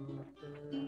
Mm-hmm.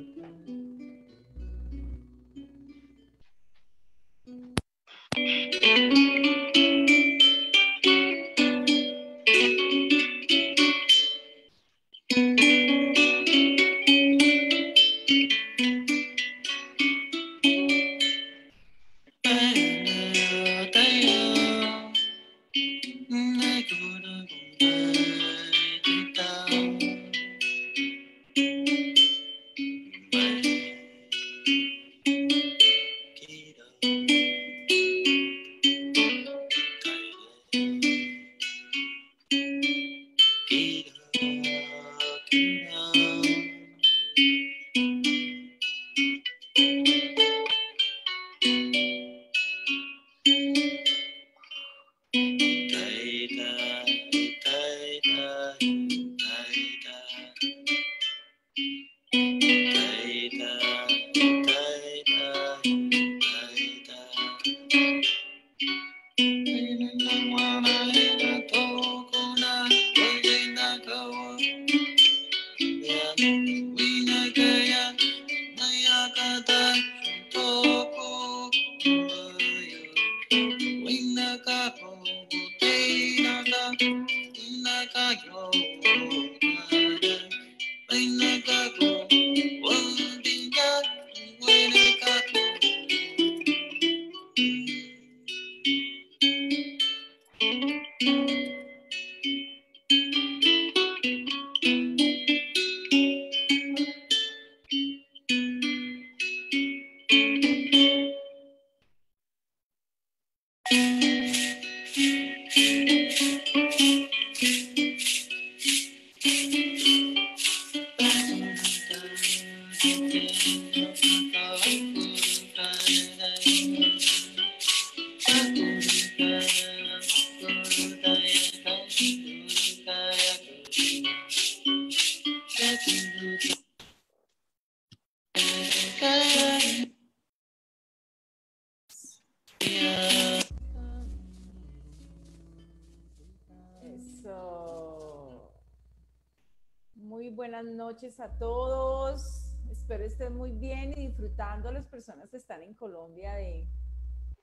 Noches a todos. Espero estén muy bien y disfrutando las personas que están en Colombia de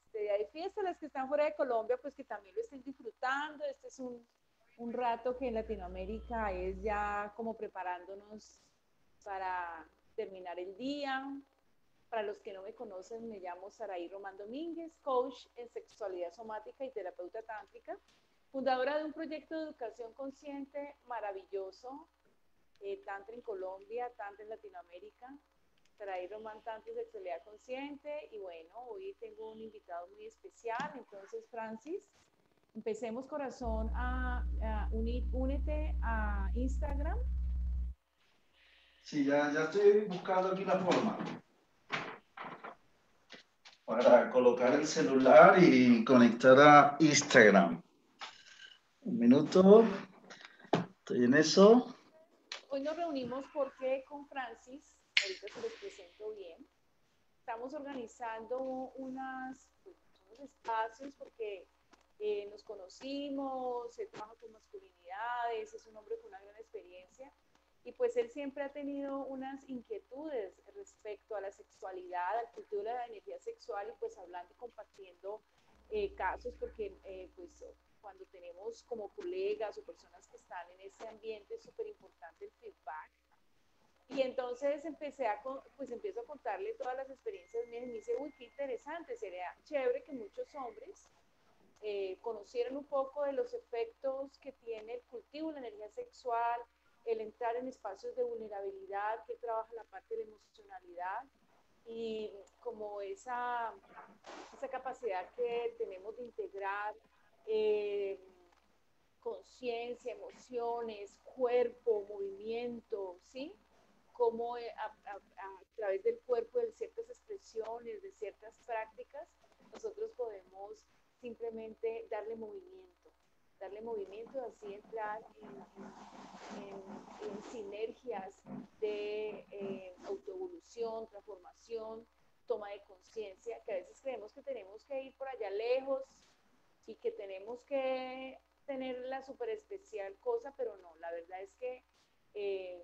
este día de fiesta. Las que están fuera de Colombia, pues que también lo estén disfrutando. Este es un, un rato que en Latinoamérica es ya como preparándonos para terminar el día. Para los que no me conocen, me llamo Saraí Román Domínguez, coach en sexualidad somática y terapeuta tántrica, fundadora de un proyecto de educación consciente maravilloso eh, en Colombia, tanto en Latinoamérica. Traí Román Tanto Sexualidad Consciente y bueno, hoy tengo un invitado muy especial. Entonces, Francis, empecemos corazón a, únete a Instagram. Sí, ya, ya estoy buscando aquí la forma para colocar el celular y conectar a Instagram. Un minuto, estoy en eso. Hoy nos reunimos porque con Francis, ahorita se los presento bien, estamos organizando unas, pues, unos espacios porque eh, nos conocimos, él trabaja con masculinidades, es un hombre con una gran experiencia y pues él siempre ha tenido unas inquietudes respecto a la sexualidad, al cultivo de la energía sexual y pues hablando y compartiendo eh, casos porque eh, pues cuando tenemos como colegas o personas que están en ese ambiente es súper importante el feedback. Y entonces empecé a, pues empiezo a contarle todas las experiencias mías y me dice, uy, qué interesante, sería chévere que muchos hombres eh, conocieran un poco de los efectos que tiene el cultivo la energía sexual, el entrar en espacios de vulnerabilidad, que trabaja la parte de la emocionalidad y como esa, esa capacidad que tenemos de integrar eh, conciencia, emociones, cuerpo, movimiento, ¿sí? Cómo eh, a, través del cuerpo, de ciertas expresiones, de ciertas prácticas, nosotros podemos simplemente darle movimiento, darle movimiento, así entrar en, sinergias de eh, autoevolución, transformación, toma de conciencia, que a veces creemos que tenemos que ir por allá lejos, y que tenemos que tener la súper especial cosa, pero no, la verdad es que eh,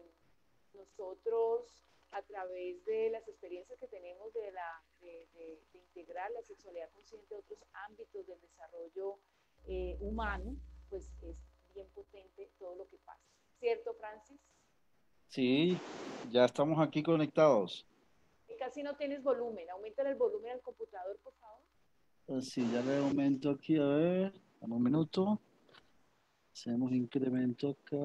nosotros a través de las experiencias que tenemos de, la, de, integrar la sexualidad consciente a otros ámbitos del desarrollo eh, humano, pues es bien potente todo lo que pasa. ¿Cierto, Francis? Sí, ya estamos aquí conectados. Y casi no tienes volumen. Aumenta el volumen al computador, por favor. Pues sí, ya le aumento aquí, a ver, un minuto. Hacemos incremento acá.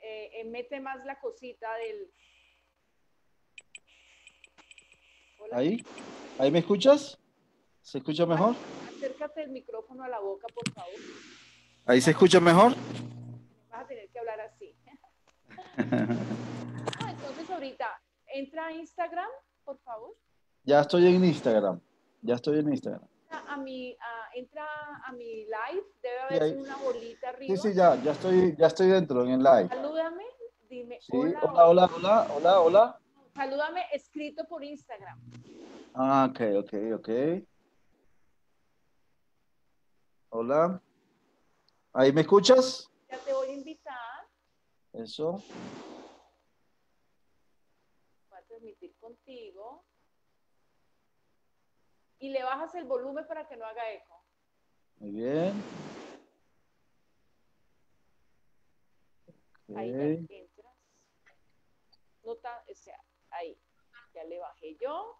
Eh, eh, mete más la cosita del... Ahí, ahí me escuchas? ¿Se escucha mejor? Acércate el micrófono a la boca, por favor. ¿Ahí se escucha mejor? Vas a tener que hablar así. ah, entonces ahorita, entra a Instagram, por favor. Ya estoy en Instagram. Ya estoy en Instagram. A mi, entra a mi live, debe haber una bolita arriba. Sí, sí, ya, ya estoy, ya estoy dentro en el live. Salúdame, dime hola, hola, hola, hola, hola, hola. Salúdame escrito por Instagram. Ah, ok, ok, ok. Hola. ¿Ahí me escuchas? Ya te voy a invitar. Eso. Voy a transmitir contigo y le bajas el volumen para que no haga eco. Muy bien. Ahí entras. Nota, o sea, ahí. Ya le bajé yo.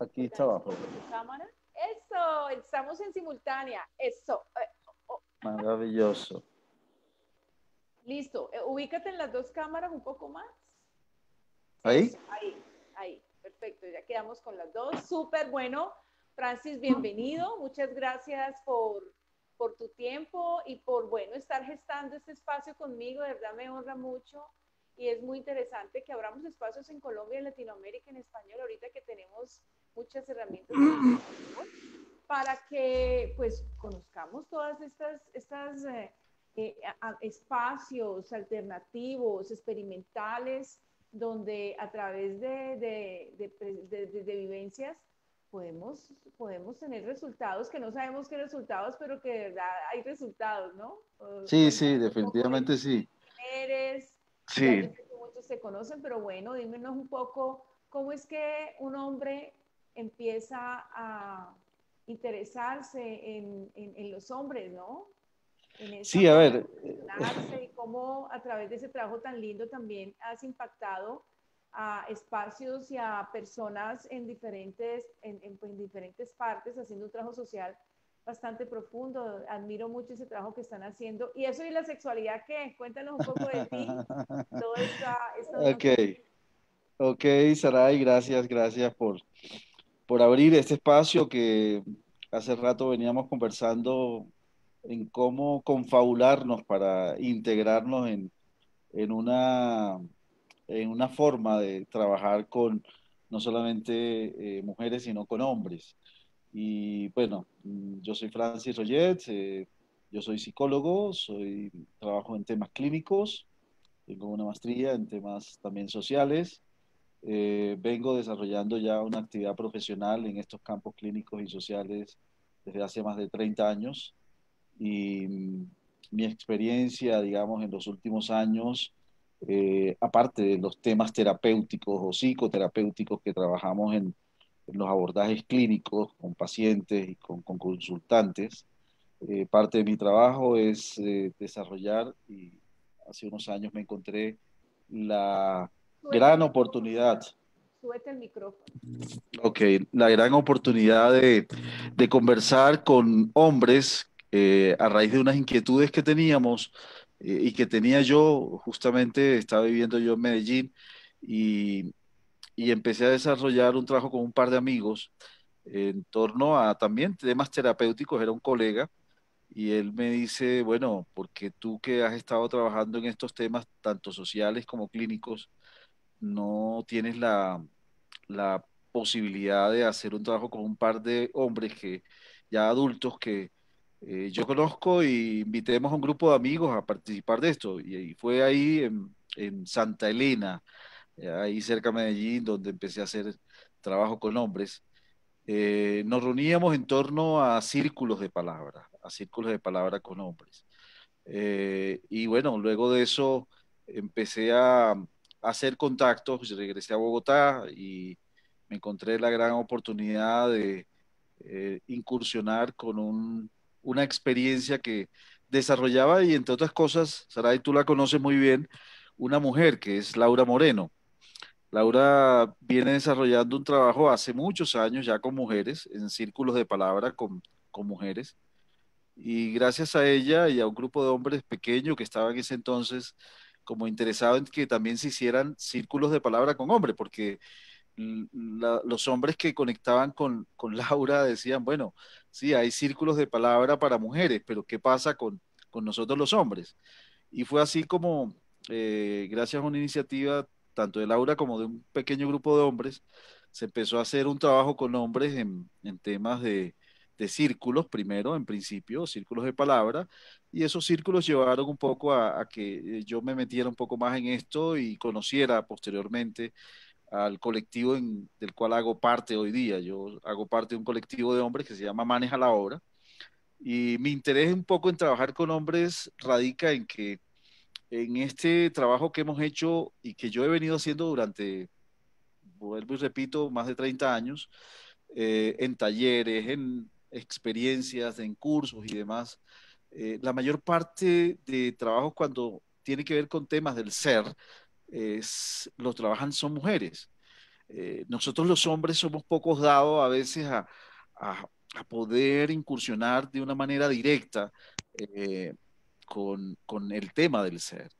Aquí está abajo. Cámara. Eso, estamos en simultánea. Eso. Eh, oh, oh. Maravilloso. Listo. Eh, ubícate en las dos cámaras un poco más. Ahí. ahí, ahí. Perfecto, ya quedamos con las dos. Súper bueno. Francis, bienvenido. Muchas gracias por, por tu tiempo y por, bueno, estar gestando este espacio conmigo. De verdad me honra mucho y es muy interesante que abramos espacios en Colombia, en Latinoamérica, en español, ahorita que tenemos muchas herramientas para que pues conozcamos todas estas, estas eh, eh, espacios alternativos, experimentales, donde a través de, de, vivencias podemos, podemos tener resultados que no sabemos qué resultados, pero que de verdad hay resultados, ¿no? Sí, sí, definitivamente sí. Eres, sí. muchos se conocen, pero bueno, dímenos un poco cómo es que un hombre empieza a interesarse en, en, en los hombres, ¿no? Sí, a ver. Y cómo a través de ese trabajo tan lindo también has impactado a espacios y a personas en diferentes, en, pues, en, diferentes partes haciendo un trabajo social bastante profundo. Admiro mucho ese trabajo que están haciendo. ¿Y eso y la sexualidad qué? Cuéntanos un poco de ti. ok. Ok, Saray, gracias, gracias por, por abrir este espacio que hace rato veníamos conversando en cómo confabularnos para integrarnos en, en, una, en una forma de trabajar con no solamente eh, mujeres, sino con hombres. Y bueno, mm, yo soy Francis Royet, eh, yo soy psicólogo, soy, trabajo en temas clínicos, tengo una maestría en temas también sociales. Eh, vengo desarrollando ya una actividad profesional en estos campos clínicos y sociales desde hace más de 30 años y mm, mi experiencia, digamos, en los últimos años, eh, aparte de los temas terapéuticos o psicoterapéuticos que trabajamos en, los abordajes clínicos con pacientes y con, consultantes, eh, parte de mi trabajo es eh, desarrollar, y hace unos años me encontré la gran oportunidad. Súbete el micrófono. Ok, la gran oportunidad de, de conversar con hombres eh, a raíz de unas inquietudes que teníamos eh, y que tenía yo, justamente estaba viviendo yo en Medellín y, y, empecé a desarrollar un trabajo con un par de amigos en torno a también temas terapéuticos, era un colega y él me dice, bueno, porque tú que has estado trabajando en estos temas, tanto sociales como clínicos, no tienes la, la posibilidad de hacer un trabajo con un par de hombres que ya adultos que eh, yo conozco y invitemos a un grupo de amigos a participar de esto. Y, fue ahí en, en, Santa Elena, eh, ahí cerca de Medellín, donde empecé a hacer trabajo con hombres. Eh, nos reuníamos en torno a círculos de palabra, a círculos de palabra con hombres. y bueno, luego de eso empecé a, hacer contactos, regresé a Bogotá y me encontré la gran oportunidad de eh, incursionar con una experiencia que desarrollaba y entre otras cosas, Saray, tú la conoces muy bien, una mujer que es Laura Moreno. Laura viene desarrollando un trabajo hace muchos años ya con mujeres, en círculos de palabra con, con mujeres. Y gracias a ella y a un grupo de hombres pequeños que estaban en ese entonces como interesados en que también se hicieran círculos de palabra con hombres, porque los hombres que conectaban con, con, Laura decían, bueno, sí, hay círculos de palabra para mujeres, pero ¿qué pasa con, con nosotros los hombres? Y fue así como, eh, gracias a una iniciativa tanto de Laura como de un pequeño grupo de hombres, se empezó a hacer un trabajo con hombres en, en temas de, de círculos, primero, en principio, círculos de palabra, y esos círculos llevaron un poco a, a, que yo me metiera un poco más en esto y conociera posteriormente al colectivo del cual hago parte hoy día. Yo hago parte de un colectivo de hombres que se llama Maneja la Obra. Y mi interés un poco en trabajar con hombres radica en que en este trabajo que hemos hecho y que yo he venido haciendo durante, vuelvo y repito, más de 30 años, eh, en talleres, en experiencias, en cursos y demás, eh, la mayor parte de trabajos cuando tiene que ver con temas del ser, es, los trabajan son mujeres. Eh, nosotros los hombres somos pocos dados a veces a, a, poder incursionar de una manera directa eh, con, con, el tema del ser.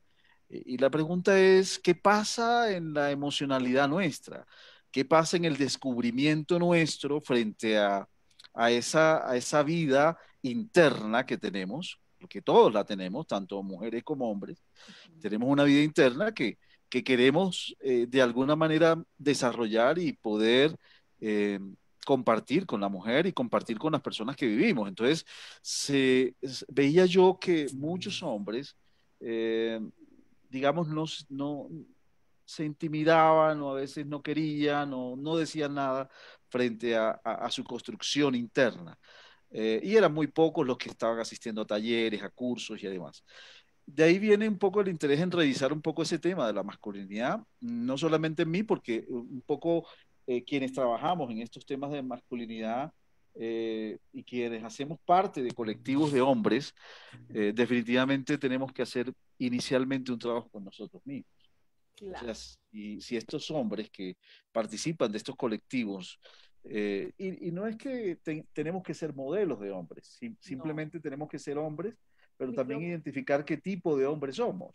Y la pregunta es, ¿qué pasa en la emocionalidad nuestra? ¿Qué pasa en el descubrimiento nuestro frente a, a, esa, a esa vida interna que tenemos? Porque todos la tenemos, tanto mujeres como hombres. Tenemos una vida interna que, que queremos eh, de alguna manera desarrollar y poder eh, compartir con la mujer y compartir con las personas que vivimos. Entonces, se, veía yo que muchos hombres, eh, digamos, no, no, se intimidaban o a veces no querían o no decían nada frente a, su construcción interna. y eran muy pocos los que estaban asistiendo a talleres, a cursos y demás de ahí viene un poco el interés en revisar un poco ese tema de la masculinidad, no solamente en mí, porque un poco eh, quienes trabajamos en estos temas de masculinidad eh, y quienes hacemos parte de colectivos de hombres, eh, definitivamente tenemos que hacer inicialmente un trabajo con nosotros mismos. y si estos hombres que participan de estos colectivos, y, no es que tenemos que ser modelos de hombres, simplemente tenemos que ser hombres pero también identificar qué tipo de hombre somos.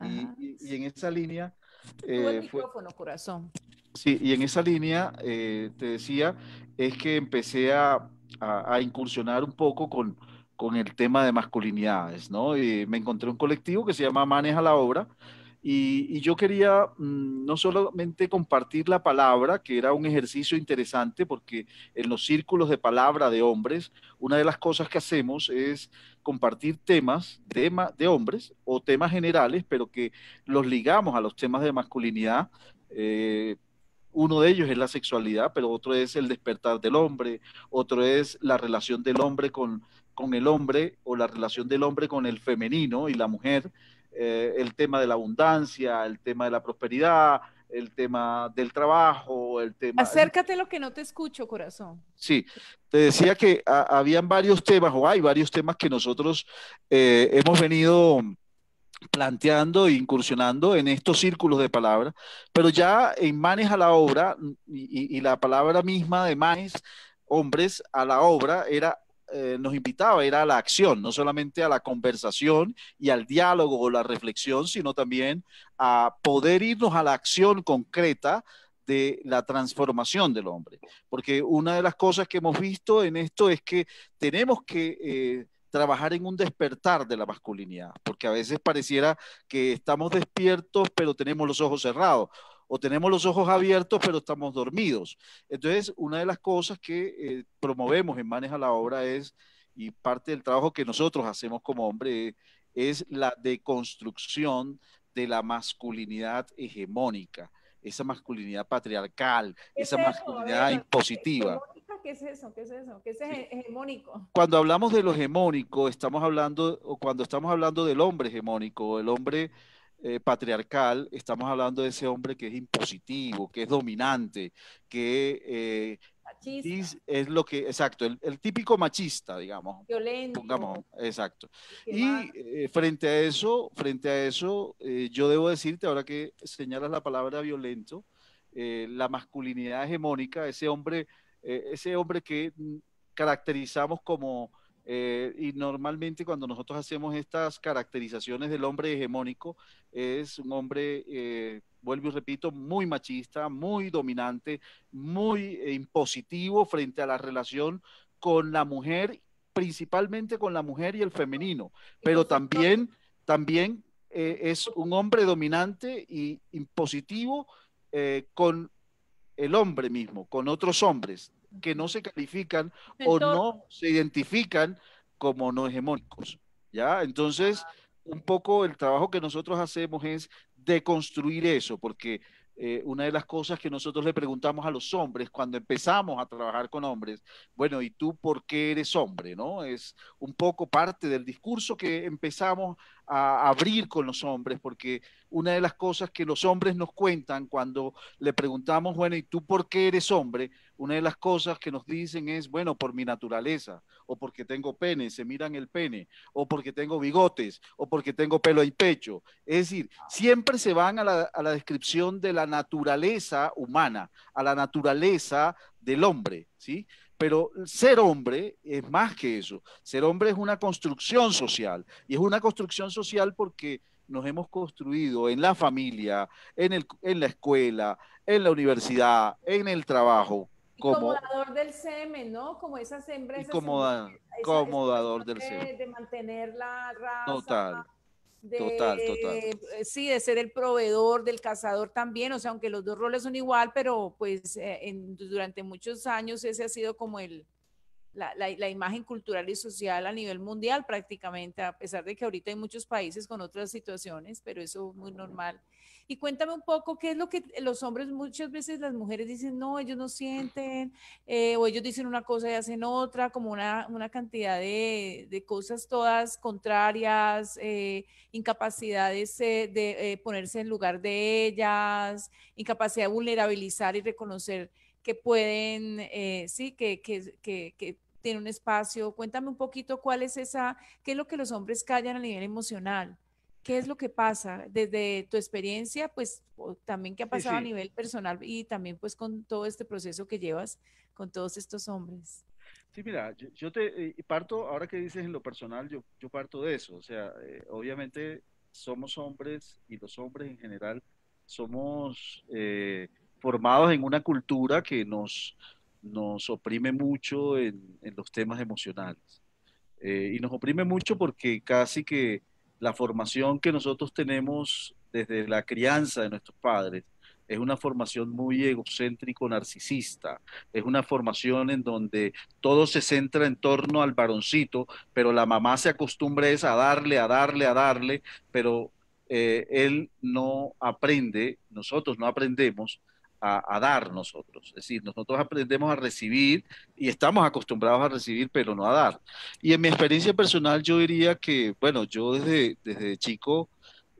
Y, y, en esa línea... Eh, el micrófono, corazón. Sí, y en esa línea, eh, te decía, es que empecé a, a, a incursionar un poco con, con, el tema de masculinidades, ¿no? Y me encontré un colectivo que se llama Maneja la Obra, y, yo quería mm, no solamente compartir la palabra, que era un ejercicio interesante, porque en los círculos de palabra de hombres, una de las cosas que hacemos es compartir temas de, de hombres o temas generales, pero que los ligamos a los temas de masculinidad. Eh, uno de ellos es la sexualidad, pero otro es el despertar del hombre, otro es la relación del hombre con, con el hombre o la relación del hombre con el femenino y la mujer. Eh, el tema de la abundancia, el tema de la prosperidad, el tema del trabajo, el tema... Acércate lo que no te escucho, corazón. Sí, te decía que habían varios temas, o hay varios temas que nosotros eh, hemos venido planteando e incursionando en estos círculos de palabras, pero ya en Manes a la obra, y, y la palabra misma de Manes, hombres a la obra, era eh, nos invitaba era a la acción, no solamente a la conversación y al diálogo o la reflexión, sino también a poder irnos a la acción concreta de la transformación del hombre. Porque una de las cosas que hemos visto en esto es que tenemos que eh, trabajar en un despertar de la masculinidad, porque a veces pareciera que estamos despiertos pero tenemos los ojos cerrados o tenemos los ojos abiertos pero estamos dormidos. Entonces, una de las cosas que eh, promovemos en Maneja la Obra es, y parte del trabajo que nosotros hacemos como hombre, es la deconstrucción de la masculinidad hegemónica, esa masculinidad patriarcal, esa masculinidad impositiva. ¿Qué es eso? ¿Qué es eso? ¿Qué es hegemónico? Cuando hablamos de lo hegemónico, estamos hablando, o cuando estamos hablando del hombre hegemónico, el hombre eh, patriarcal, estamos hablando de ese hombre que es impositivo, que es dominante, que eh, es, lo que, exacto, el, típico machista, digamos. Violento. Pongamos, exacto. Y eh, frente a eso, frente a eso, yo debo decirte, ahora que señalas la palabra violento, la masculinidad hegemónica, ese hombre, ese hombre que mm, caracterizamos como eh, y normalmente cuando nosotros hacemos estas caracterizaciones del hombre hegemónico, es un hombre, eh, vuelvo y repito, muy machista, muy dominante, muy eh, impositivo frente a la relación con la mujer, principalmente con la mujer y el femenino, pero también, también es un hombre dominante y impositivo con el hombre mismo, con otros hombres, que no se califican o no se identifican como no hegemónicos. ¿Ya? Entonces, un poco el trabajo que nosotros hacemos es deconstruir eso, porque eh, una de las cosas que nosotros le preguntamos a los hombres cuando empezamos a trabajar con hombres, bueno, ¿y tú por qué eres hombre? ¿No? Es un poco parte del discurso que empezamos a abrir con los hombres, porque una de las cosas que los hombres nos cuentan cuando le preguntamos, bueno, ¿y tú por qué eres hombre? Una de las cosas que nos dicen es, bueno, por mi naturaleza, o porque tengo pene, se miran el pene, o porque tengo bigotes, o porque tengo pelo y pecho. Es decir, siempre se van a la, a la descripción de la naturaleza humana, a la naturaleza del hombre, ¿sí? Pero ser hombre es más que eso. Ser hombre es una construcción social. Y es una construcción social porque nos hemos construido en la familia, en, el, en la escuela, en la universidad, en el trabajo. Como, dador del semen, ¿no? Como esas hembras. Como, dador del semen. De mantener la raza. Total total, total. Eh, sí, de ser el proveedor, del cazador también, o sea, aunque los dos roles son igual, pero pues eh, durante muchos años ese ha sido como el, la, la, imagen cultural y social a nivel mundial prácticamente, a pesar de que ahorita hay muchos países con otras situaciones, pero eso es muy normal. Y cuéntame un poco qué es lo que los hombres, muchas veces las mujeres dicen, no, ellos no sienten, eh, o ellos dicen una cosa y hacen otra, como una, una cantidad de, de, cosas todas contrarias, eh, incapacidades de, de eh, ponerse en lugar de ellas, incapacidad de vulnerabilizar y reconocer que pueden, sí, que, que, que, que tiene un espacio. Cuéntame un poquito cuál es esa, qué es lo que los hombres callan a nivel emocional. ¿Qué es lo que pasa desde tu experiencia, pues también qué ha pasado a nivel personal y también pues con todo este proceso que llevas con todos estos hombres? Sí, mira, yo, te eh, parto, ahora que dices en lo personal, yo, yo parto de eso. O sea, eh, obviamente somos hombres y los hombres en general somos eh, formados en una cultura que nos, nos oprime mucho en, los temas emocionales. y nos oprime mucho porque casi que la formación que nosotros tenemos desde la crianza de nuestros padres es una formación muy egocéntrico narcisista, es una formación en donde todo se centra en torno al varoncito, pero la mamá se acostumbra a darle, a darle, a darle, pero eh, él no aprende, nosotros no aprendemos a, dar nosotros. Es decir, nosotros aprendemos a recibir y estamos acostumbrados a recibir, pero no a dar. Y en mi experiencia personal yo diría que, bueno, yo desde, desde chico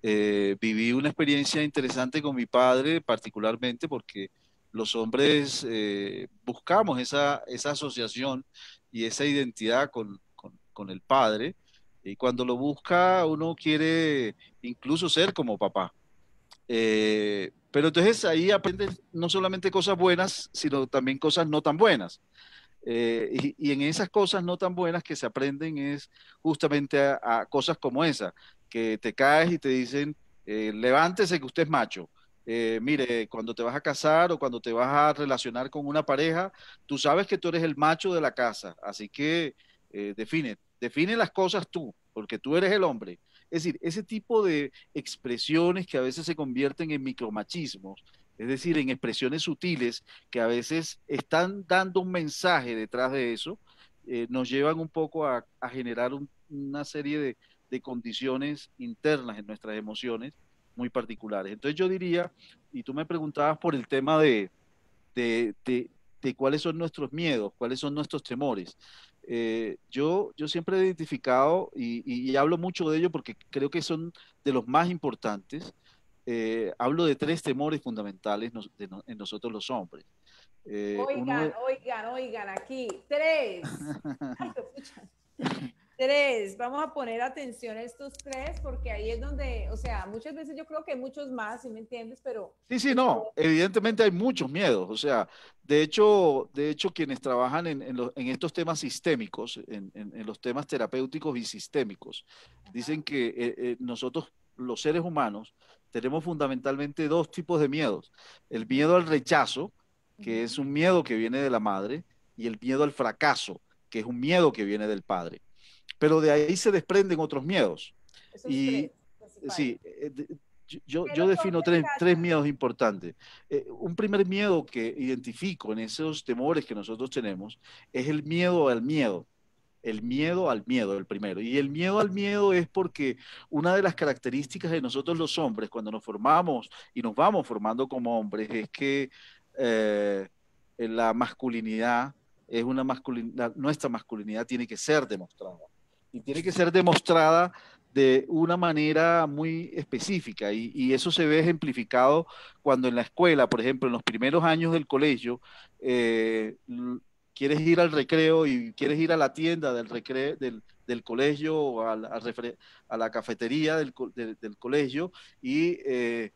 eh, viví una experiencia interesante con mi padre, particularmente porque los hombres eh, buscamos esa, esa asociación y esa identidad con, con el padre. Y cuando lo busca, uno quiere incluso ser como papá. Eh, pero entonces ahí aprendes no solamente cosas buenas, sino también cosas no tan buenas. Eh, y, en esas cosas no tan buenas que se aprenden es justamente a, cosas como esa, que te caes y te dicen, eh, levántese que usted es macho. mire, cuando te vas a casar o cuando te vas a relacionar con una pareja, tú sabes que tú eres el macho de la casa, así que define, define las cosas tú, porque tú eres el hombre. Es decir, ese tipo de expresiones que a veces se convierten en micromachismos, es decir, en expresiones sutiles que a veces están dando un mensaje detrás de eso, eh, nos llevan un poco a, generar una serie de, condiciones internas en nuestras emociones muy particulares. Entonces yo diría, y tú me preguntabas por el tema de, de, cuáles son nuestros miedos, cuáles son nuestros temores. Eh, yo, yo siempre he identificado y, hablo mucho de ello porque creo que son de los más importantes. Eh, hablo de tres temores fundamentales en nosotros los hombres. oigan, oigan, oigan, aquí, tres. Tres, vamos a poner atención a estos tres porque ahí es donde, o sea, muchas veces yo creo que hay muchos más, si me entiendes, pero... Sí, sí, no, evidentemente hay muchos miedos, o sea, de hecho, de hecho quienes trabajan en, en, estos temas sistémicos, en, en, los temas terapéuticos y sistémicos, dicen que eh, eh, nosotros, los seres humanos, tenemos fundamentalmente dos tipos de miedos. El miedo al rechazo, que es un miedo que viene de la madre, y el miedo al fracaso, que es un miedo que viene del padre pero de ahí se desprenden otros miedos. y sí, eh, yo, yo defino tres, tres, miedos importantes. Eh, un primer miedo que identifico en esos temores que nosotros tenemos es el miedo al miedo. El miedo al miedo, el primero. Y el miedo al miedo es porque una de las características de nosotros los hombres, cuando nos formamos y nos vamos formando como hombres, es que eh, la masculinidad es una masculinidad, nuestra masculinidad tiene que ser demostrada y tiene que ser demostrada de una manera muy específica y, eso se ve ejemplificado cuando en la escuela, por ejemplo, en los primeros años del colegio, eh, quieres ir al recreo y quieres ir a la tienda del, recreo, del, colegio o a la, cafetería del, colegio y eh,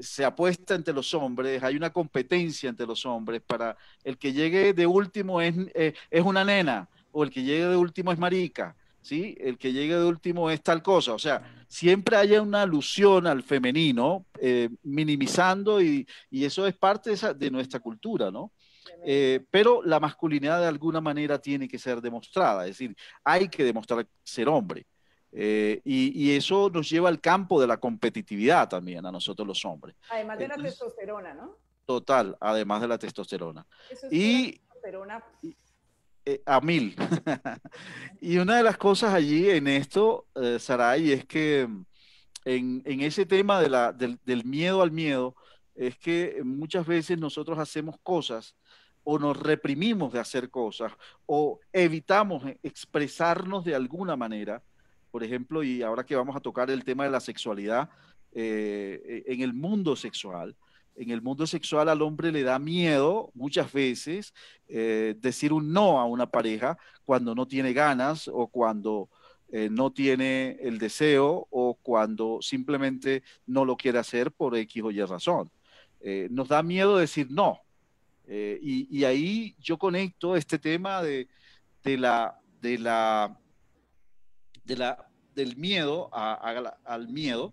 se apuesta entre los hombres, hay una competencia entre los hombres para el que llegue de último es, eh, es una nena o el que llegue de último es marica ¿sí? El que llegue de último es tal cosa. O sea, siempre haya una alusión al femenino, eh, minimizando y, eso es parte de, nuestra cultura, ¿no? Eh, pero la masculinidad de alguna manera tiene que ser demostrada, es decir, hay que demostrar ser hombre. Eh, y, eso nos lleva al campo de la competitividad también a nosotros los hombres. Además de la testosterona, ¿no? Total, además de la testosterona. y, testosterona eh, a mil. y una de las cosas allí en esto, eh, Saray, es que mm, en, ese tema de la, del, miedo al miedo, es que muchas veces nosotros hacemos cosas o nos reprimimos de hacer cosas o evitamos e, expresarnos de alguna manera. Por ejemplo, y ahora que vamos a tocar el tema de la sexualidad, eh, en el mundo sexual, en el mundo sexual al hombre le da miedo muchas veces eh, decir un no a una pareja cuando no tiene ganas o cuando eh, no tiene el deseo o cuando simplemente no lo quiere hacer por X o Y razón. Eh, nos da miedo decir no. Y, ahí yo conecto este tema de, la, de la, de la, del miedo al miedo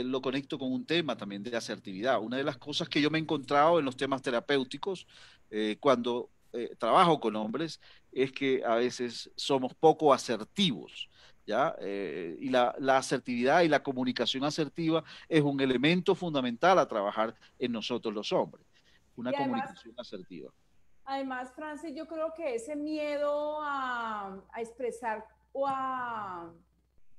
eh, lo conecto con un tema también de asertividad. Una de las cosas que yo me he encontrado en los temas terapéuticos eh, cuando eh, trabajo con hombres es que a veces somos poco asertivos. ¿Ya? y la, asertividad y la comunicación asertiva es un elemento fundamental a trabajar en nosotros los hombres, una comunicación asertiva. Además, Francis, yo creo que ese miedo a, a expresar o a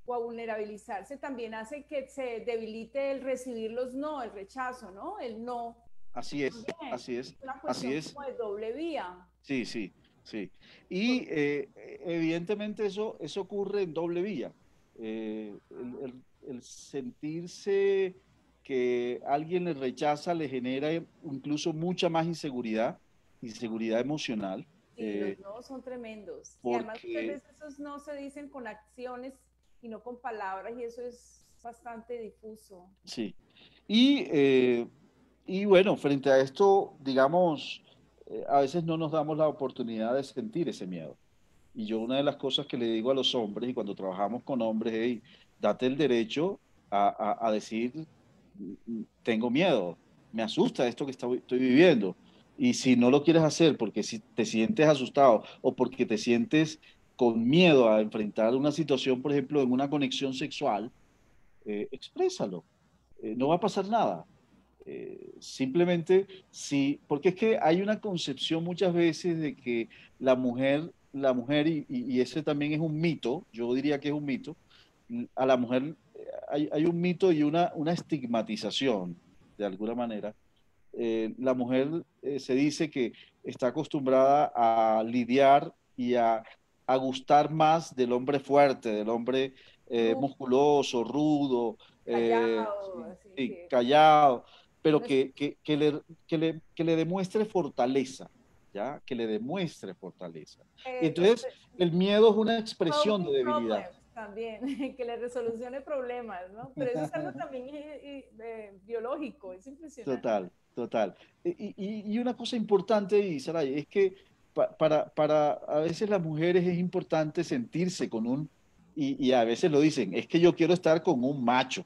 o a vulnerabilizarse también hace que se debilite el recibir los no, el rechazo, ¿no? El no. Así es, así es. así es. Como de doble vía. Sí, sí, sí. Y eh, evidentemente eso, eso ocurre en doble vía. Eh, el, sentirse que alguien le rechaza le genera incluso mucha más inseguridad, inseguridad emocional. Sí, los eh, no son tremendos. y además muchas veces esos no se dicen con acciones y no con palabras y eso es bastante difuso. Sí. Y, eh, y bueno, frente a esto, digamos, eh, a veces no nos damos la oportunidad de sentir ese miedo. Y yo una de las cosas que le digo a los hombres y cuando trabajamos con hombres es, date el derecho a, a, decir, tengo miedo, me asusta esto que estoy viviendo. Y si no lo quieres hacer porque si te sientes asustado o porque te sientes con miedo a enfrentar una situación, por ejemplo, en una conexión sexual, eh, exprésalo. Eh, no va a pasar nada. Eh, simplemente, sí, porque es que hay una concepción muchas veces de que la mujer, la mujer, y, ese también es un mito, yo diría que es un mito, a la mujer hay, hay un mito y una, una estigmatización, de alguna manera. la mujer se dice que está acostumbrada a lidiar y a a gustar más del hombre fuerte, del hombre eh, musculoso, rudo, callado, callado pero que, que, que, le, le, que, le, demuestre fortaleza, ¿ya? Que le demuestre fortaleza. Entonces, el miedo es una expresión de debilidad también, que le resolucione problemas, ¿no? Pero eso es algo también biológico, es impresionante. Total, total. Y, y, una cosa importante, Isaray, es que para, para a veces las mujeres es importante sentirse con un, y, y, a veces lo dicen, es que yo quiero estar con un macho,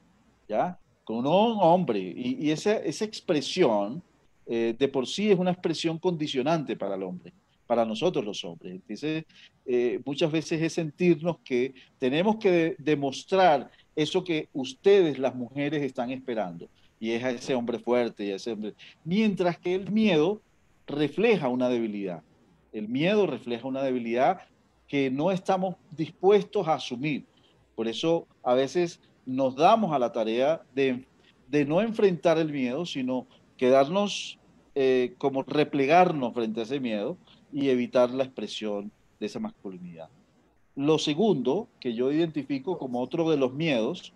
¿ya? Con un hombre. Y, esa, esa expresión eh, de por sí es una expresión condicionante para el hombre para nosotros los hombres. Entonces, eh, muchas veces es sentirnos que tenemos que demostrar eso que ustedes, las mujeres, están esperando. Y es a ese hombre fuerte y a ese hombre. Mientras que el miedo refleja una debilidad. El miedo refleja una debilidad que no estamos dispuestos a asumir. Por eso a veces nos damos a la tarea de, de no enfrentar el miedo, sino quedarnos eh, como replegarnos frente a ese miedo y evitar la expresión de esa masculinidad. Lo segundo que yo identifico como otro de los miedos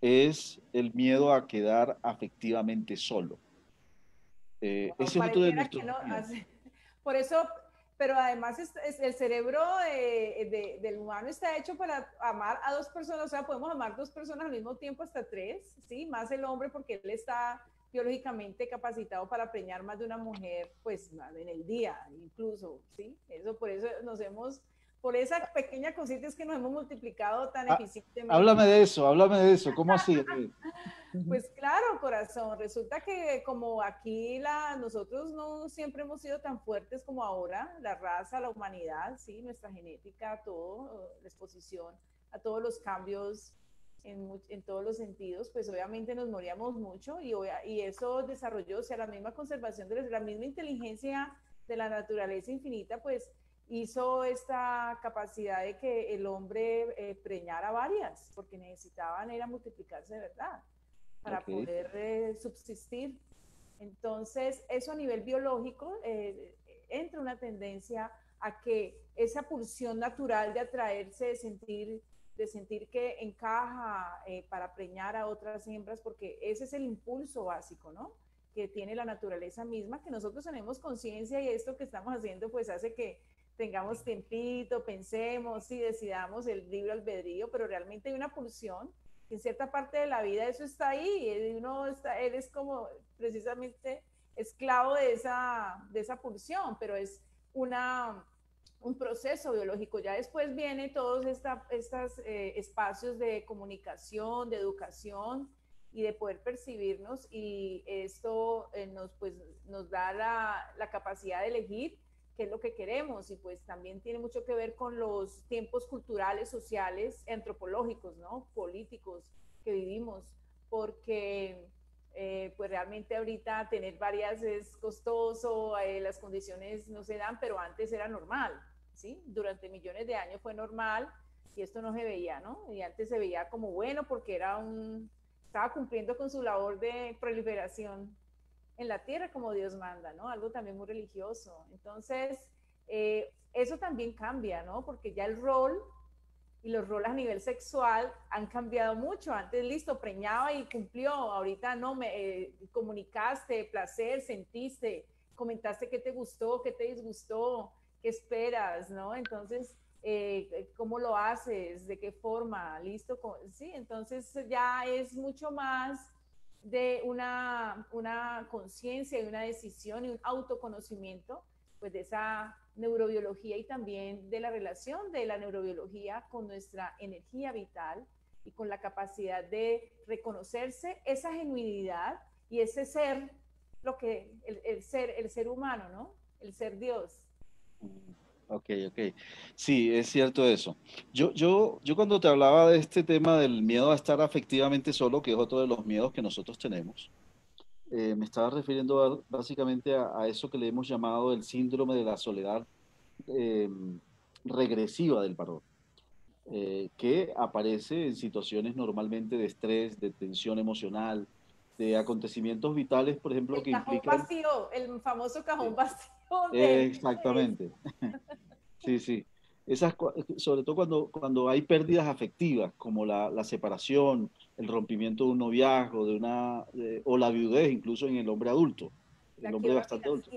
es el miedo a quedar afectivamente solo. Eh, ese es otro de nuestros Por eso, pero además el cerebro del humano está hecho para amar a dos personas, o sea, podemos amar dos personas al mismo tiempo hasta tres, ¿sí? Más el hombre porque él está biológicamente capacitado para preñar más de una mujer, pues en el día, incluso, ¿sí? Eso por eso nos hemos, por esa pequeña cosita es que nos hemos multiplicado tan ah, eficientemente. Háblame de eso, háblame de eso, ¿cómo así? pues claro, corazón, resulta que como aquí la, nosotros no siempre hemos sido tan fuertes como ahora, la raza, la humanidad, ¿sí? Nuestra genética, todo, la exposición a todos los cambios en, todos los sentidos, pues obviamente nos moríamos mucho y, y eso desarrolló, o sea, la misma conservación de la misma inteligencia de la naturaleza infinita, pues hizo esta capacidad de que el hombre eh, preñara varias, porque necesitaban era multiplicarse de verdad para poder eh, subsistir. Entonces, eso a nivel biológico eh, entra una tendencia a que esa pulsión natural de atraerse, de sentir de sentir que encaja eh, para preñar a otras hembras, porque ese es el impulso básico, ¿no? Que tiene la naturaleza misma, que nosotros tenemos conciencia y esto que estamos haciendo pues hace que tengamos tiempito, pensemos y decidamos el libre albedrío, pero realmente hay una pulsión en cierta parte de la vida eso está ahí, uno está, él es como precisamente esclavo de esa, de esa pulsión, pero es una, un proceso biológico. Ya después vienen todos estos eh, espacios de comunicación, de educación y de poder percibirnos y esto eh, nos, pues, nos da la, la, capacidad de elegir qué es lo que queremos y pues también tiene mucho que ver con los tiempos culturales, sociales, antropológicos, ¿no? Políticos que vivimos, porque... Eh, pues realmente ahorita tener varias es costoso, las condiciones no se dan, pero antes era normal. ¿sí? Durante millones de años fue normal y esto no se veía, ¿no? Y antes se veía como bueno porque era un, estaba cumpliendo con su labor de proliferación en la tierra como Dios manda, ¿no? Algo también muy religioso. Entonces, eh, eso también cambia, ¿no? Porque ya el rol y los roles a nivel sexual han cambiado mucho. Antes, listo, preñaba y cumplió. Ahorita no, me eh, comunicaste placer, sentiste, comentaste qué te gustó, qué te disgustó, qué esperas, ¿no? Entonces, eh, ¿cómo lo haces? ¿De qué forma? ¿Listo? Sí, entonces ya es mucho más de una, una conciencia y una decisión y un autoconocimiento, pues de esa neurobiología y también de la relación de la neurobiología con nuestra energía vital y con la capacidad de reconocerse esa genuinidad y ese ser, lo que el, el ser, el ser humano, ¿no? El ser Dios. Ok, ok. Sí, es cierto eso. Yo, yo, yo cuando te hablaba de este tema del miedo a estar afectivamente solo, que es otro de los miedos que nosotros tenemos, eh, me estaba refiriendo básicamente a, eso que le hemos llamado el síndrome de la soledad eh, regresiva del varón, eh, que aparece en situaciones normalmente de estrés, de tensión emocional, de acontecimientos vitales, por ejemplo, el que cajón Vacío, el famoso cajón vacío. Exactamente. Sí, sí. esas, sobre todo cuando, cuando hay pérdidas afectivas, como la, la separación, el rompimiento de un noviazgo, de una, o la viudez, incluso en el hombre adulto, el hombre bastante adulto.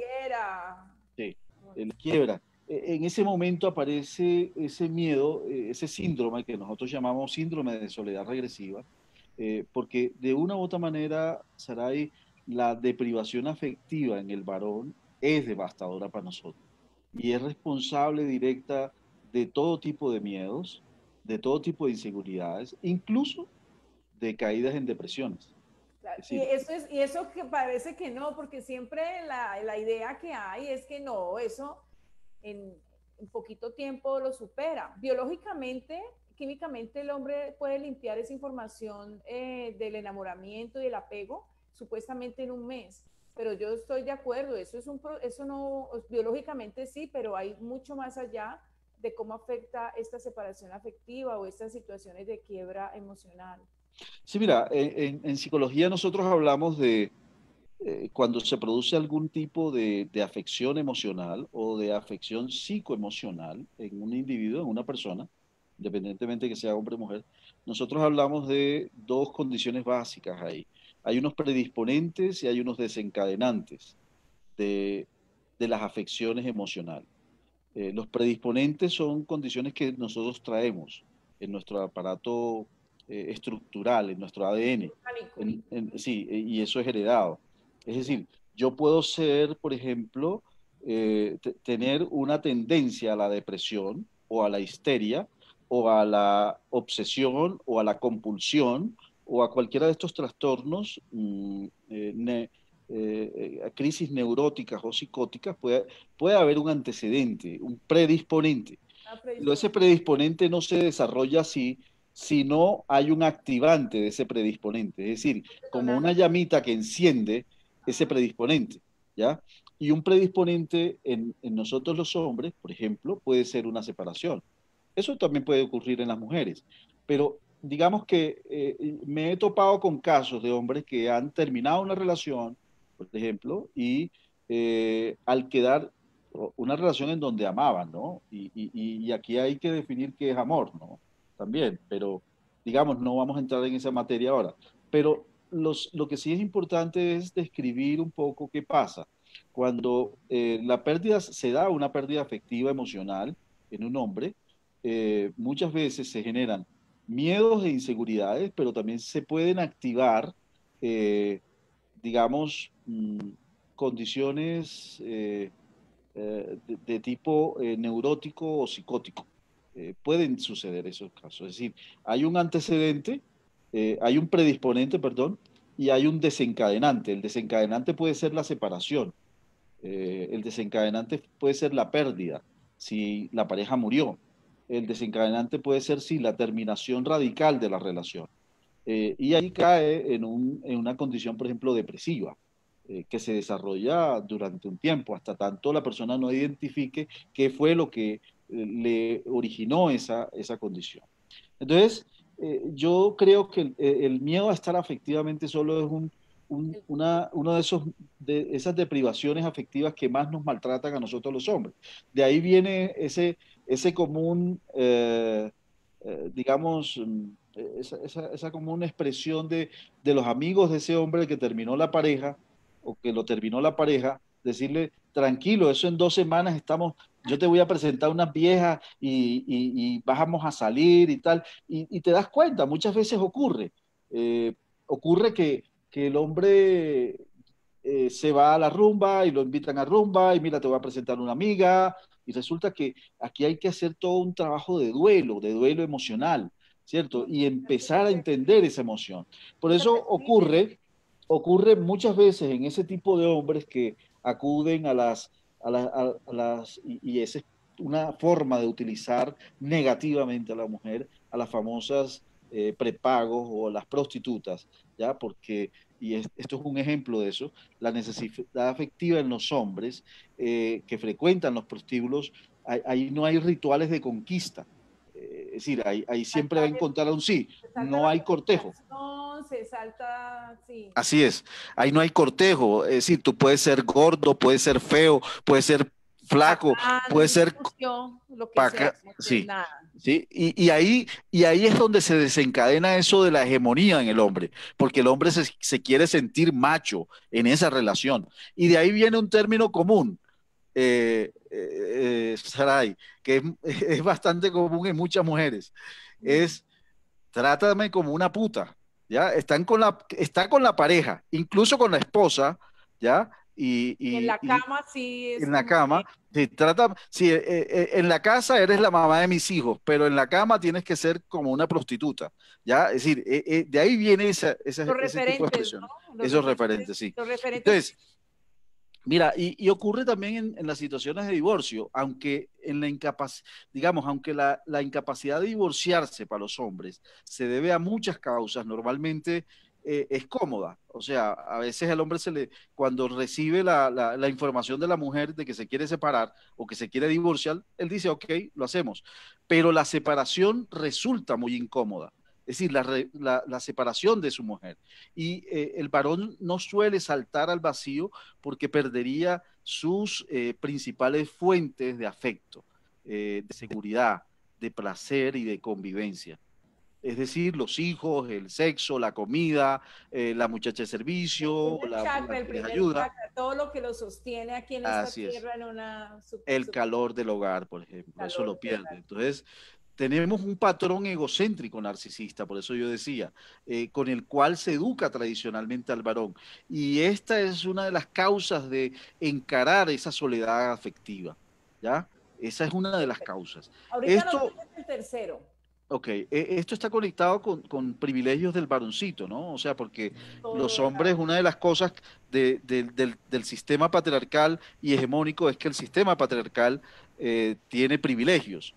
Sí, el quiebra. E, en ese momento aparece ese miedo, e, ese síndrome que nosotros llamamos síndrome de soledad regresiva, eh, porque de una u otra manera, Saray, la deprivación afectiva en el varón es devastadora para nosotros y es responsable directa de todo tipo de miedos, de todo tipo de inseguridades, incluso de caídas en depresiones. y, eso es, y eso que parece que no, porque siempre la, la idea que hay es que no, eso en, en, poquito tiempo lo supera. Biológicamente, químicamente el hombre puede limpiar esa información eh, del enamoramiento y el apego supuestamente en un mes pero yo estoy de acuerdo, eso es un eso no biológicamente sí, pero hay mucho más allá de cómo afecta esta separación afectiva o estas situaciones de quiebra emocional. Sí, mira, en, psicología nosotros hablamos de eh, cuando se produce algún tipo de, de, afección emocional o de afección psicoemocional en un individuo, en una persona, independientemente que sea hombre o mujer, nosotros hablamos de dos condiciones básicas ahí hay unos predisponentes y hay unos desencadenantes de, las afecciones emocionales. Eh, los predisponentes son condiciones que nosotros traemos en nuestro aparato eh, estructural, en nuestro ADN. sí, y eso es heredado. Es decir, yo puedo ser, por ejemplo, eh, tener una tendencia a la depresión o a la histeria o a la obsesión o a la compulsión o a cualquiera de estos trastornos, mm, eh, eh, crisis neuróticas o psicóticas, puede, puede haber un antecedente, un predisponente. Ah, ese predisponente no se desarrolla así si no hay un activante de ese predisponente, es decir, como una llamita que enciende ese predisponente, ¿ya? Y un predisponente en, en nosotros los hombres, por ejemplo, puede ser una separación. Eso también puede ocurrir en las mujeres, pero digamos que eh, me he topado con casos de hombres que han terminado una relación, por ejemplo, y eh, al quedar una relación en donde amaban, ¿no? Y, y, aquí hay que definir qué es amor, ¿no? También, pero digamos, no vamos a entrar en esa materia ahora. Pero los, lo que sí es importante es describir un poco qué pasa. Cuando eh, la pérdida se da, una pérdida afectiva, emocional en un hombre, muchas veces se generan miedos e inseguridades, pero también se pueden activar, eh, digamos, mm, condiciones eh, eh, de, tipo neurótico o psicótico. pueden suceder esos casos. Es decir, hay un antecedente, hay un predisponente, perdón, y hay un desencadenante. El desencadenante puede ser la separación. el desencadenante puede ser la pérdida, si la pareja murió el desencadenante puede ser, sí, la terminación radical de la relación. Eh, y ahí cae en, una condición, por ejemplo, depresiva, eh, que se desarrolla durante un tiempo, hasta tanto la persona no identifique qué fue lo que eh, le originó esa, esa condición. Entonces, yo creo que el, miedo a estar afectivamente solo es un, una, uno de, esos, de esas deprivaciones afectivas que más nos maltratan a nosotros los hombres. De ahí viene ese, ese común, eh, eh, digamos, mm, esa, esa, común expresión de, de, los amigos de ese hombre que terminó la pareja o que lo terminó la pareja, decirle, tranquilo, eso en dos semanas estamos, yo te voy a presentar unas viejas y, y, bajamos a salir y tal, y, te das cuenta, muchas veces ocurre, eh, ocurre que, que el hombre se va a la rumba y lo invitan a rumba y mira, te voy a presentar una amiga y resulta que aquí hay que hacer todo un trabajo de duelo, de duelo emocional, ¿cierto? Y empezar a entender esa emoción. Por eso ocurre, ocurre muchas veces en ese tipo de hombres que acuden a las, a las, y, esa es una forma de utilizar negativamente a la mujer, a las famosas eh, prepagos o las prostitutas, ¿ya? Porque y esto es un ejemplo de eso, la necesidad afectiva en los hombres eh, que frecuentan los prostíbulos, ahí, no hay rituales de conquista. Eh, es decir, ahí, ahí siempre va a encontrar un sí, no hay cortejo. Se salta, sí. Así es, ahí no hay cortejo, es decir, tú puedes ser gordo, puedes ser feo, puedes ser flaco, puede ser lo que sí, sí, y, ahí y ahí es donde se desencadena eso de la hegemonía en el hombre, porque el hombre se, quiere sentir macho en esa relación y de ahí viene un término común, eh, eh, Sarai, que es, es, bastante común en muchas mujeres, es trátame como una puta, ¿ya? Están con la, está con la pareja, incluso con la esposa, ¿ya? Y, y en la cama sí. en la cama, sí, trata, sí, eh, eh, en la casa eres la mamá de mis hijos, pero en la cama tienes que ser como una prostituta, ¿ya? Es decir, eh, de ahí viene esa, esa, ese tipo de expresión. Esos referentes, sí. Los referentes. Entonces, Mira, y, ocurre también en, las situaciones de divorcio, aunque en la incapacidad, digamos, aunque la, incapacidad de divorciarse para los hombres se debe a muchas causas, normalmente eh, es cómoda. O sea, a veces el hombre se le, cuando recibe la, la, información de la mujer de que se quiere separar o que se quiere divorciar, él dice, ok, lo hacemos. Pero la separación resulta muy incómoda es decir, la, separación de su mujer. Y eh, el varón no suele saltar al vacío porque perdería sus eh, principales fuentes de afecto, de seguridad, de placer y de convivencia. Es decir, los hijos, el sexo, la comida, la muchacha de servicio, la, ayuda. todo lo que lo sostiene aquí en esta tierra en una... el calor del hogar, por ejemplo, eso lo pierde. Entonces, tenemos un patrón egocéntrico narcisista, por eso yo decía, eh, con el cual se educa tradicionalmente al varón. Y esta es una de las causas de encarar esa soledad afectiva, ¿ya? Esa es una de las causas. Ahorita esto, es el tercero. Ok, e, esto está conectado con, privilegios del varoncito, ¿no? O sea, porque los hombres, una de las cosas del, sistema patriarcal y hegemónico es que el sistema patriarcal eh, tiene privilegios.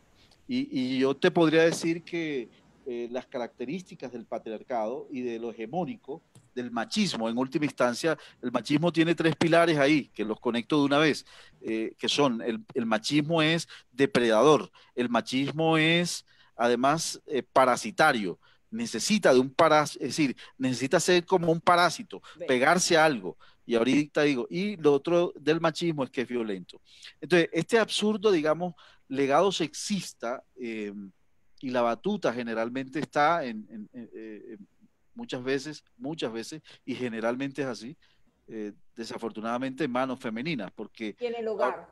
Y, yo te podría decir que eh, las características del patriarcado y de lo hegemónico, del machismo, en última instancia, el machismo tiene tres pilares ahí, que los conecto de una vez, eh, que son, el, el, machismo es depredador, el machismo es además eh, parasitario, necesita de un parásito, es decir, necesita ser como un parásito, pegarse a algo. Y ahorita digo, y lo otro del machismo es que es violento. Entonces, este absurdo, digamos, legado sexista eh, y la batuta generalmente está en, eh, muchas veces, muchas veces, y generalmente es así, eh, desafortunadamente en manos femeninas, porque... en el hogar.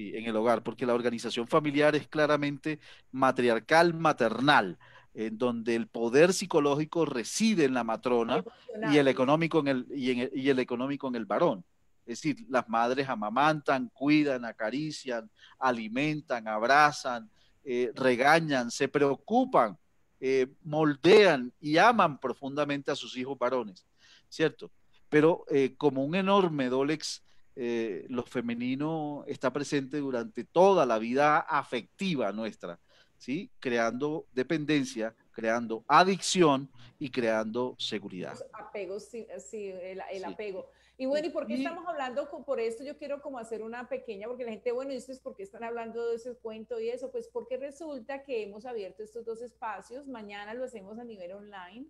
Sí, en el hogar, porque la organización familiar es claramente matriarcal, maternal, en donde el poder psicológico reside en la matrona y el económico en el, y, en y el económico en el varón. Es decir, las madres amamantan, cuidan, acarician, alimentan, abrazan, eh, regañan, se preocupan, eh, moldean y aman profundamente a sus hijos varones, ¿cierto? Pero eh, como un enorme dolex, lo femenino está presente durante toda la vida afectiva nuestra, ¿sí? Creando dependencia, creando adicción y creando seguridad. Apego, sí, el, apego. Y bueno, ¿y por qué estamos hablando por esto? Yo quiero como hacer una pequeña, porque la gente, bueno, esto es porque están hablando de ese cuento y eso, pues porque resulta que hemos abierto estos dos espacios, mañana lo hacemos a nivel online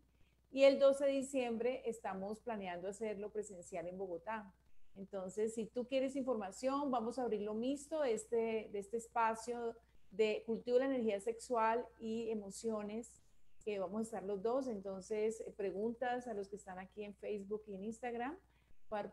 y el 12 de diciembre estamos planeando hacerlo presencial en Bogotá. Entonces, si tú quieres información, vamos a abrirlo mixto este, de este espacio de cultivo de la energía sexual y emociones, que vamos a estar los dos. Entonces, preguntas a los que están aquí en Facebook y en Instagram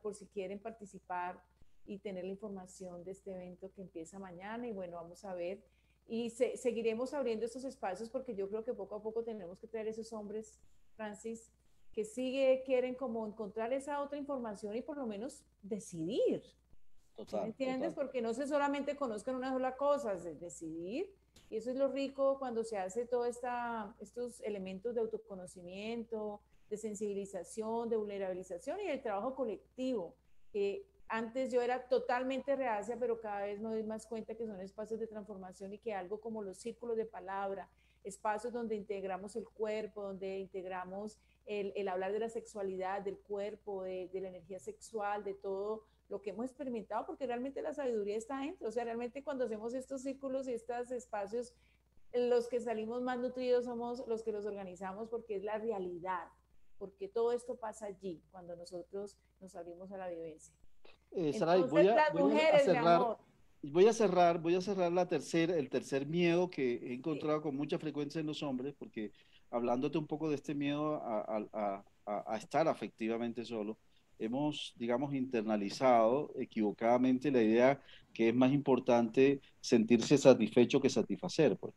por si quieren participar y tener la información de este evento que empieza mañana. Y bueno, vamos a ver. Y seguiremos abriendo estos espacios porque yo creo que poco a poco tenemos que traer esos hombres, Francis, que sigue, quieren como encontrar esa otra información y por lo menos decidir. ¿Me entiendes? Porque no se solamente conozcan una sola cosa, es decidir. Y eso es lo rico cuando se hace todos estos elementos de autoconocimiento, de sensibilización, de vulnerabilización y el trabajo colectivo, que antes yo era totalmente reacia, pero cada vez me doy más cuenta que son espacios de transformación y que algo como los círculos de palabra, espacios donde integramos el cuerpo, donde integramos el, el hablar de la sexualidad, del cuerpo, de, de, la energía sexual, de todo lo que hemos experimentado, porque realmente la sabiduría está dentro. O sea, realmente cuando hacemos estos círculos y estos espacios, los que salimos más nutridos somos los que los organizamos porque es la realidad porque todo esto pasa allí cuando nosotros nos abrimos a la vivencia. Eh, Saray, voy a, las mujeres, cerrar, voy a cerrar, voy a cerrar la tercera, el tercer miedo que he encontrado con mucha frecuencia en los hombres, porque hablándote un poco de este miedo a, a estar afectivamente solo, hemos, digamos, internalizado equivocadamente la idea que es más importante sentirse satisfecho que satisfacer. Pues.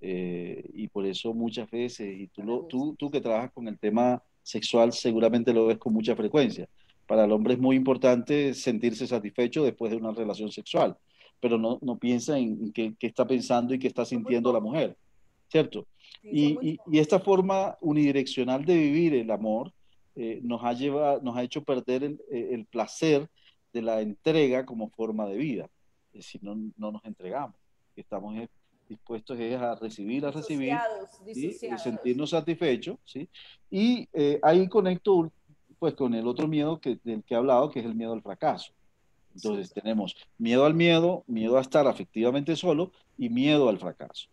Eh, y por eso muchas veces, y tú, tú, tú que trabajas con el tema sexual seguramente lo ves con mucha frecuencia. Para el hombre es muy importante sentirse satisfecho después de una relación sexual, pero no, no piensa en qué, qué, está pensando y qué está sintiendo la mujer, ¿cierto? Y, y, y, esta forma unidireccional de vivir el amor eh, nos, ha llevado, nos ha hecho perder el, eh, el, placer de la entrega como forma de vida. Es decir, no, no nos entregamos, estamos dispuestos a recibir, a recibir, y sentirnos satisfechos, ¿sí? Y eh, ahí conecto pues con el otro miedo que, del que he hablado, que es el miedo al fracaso. Entonces tenemos miedo al miedo, miedo a estar afectivamente solo y miedo al fracaso.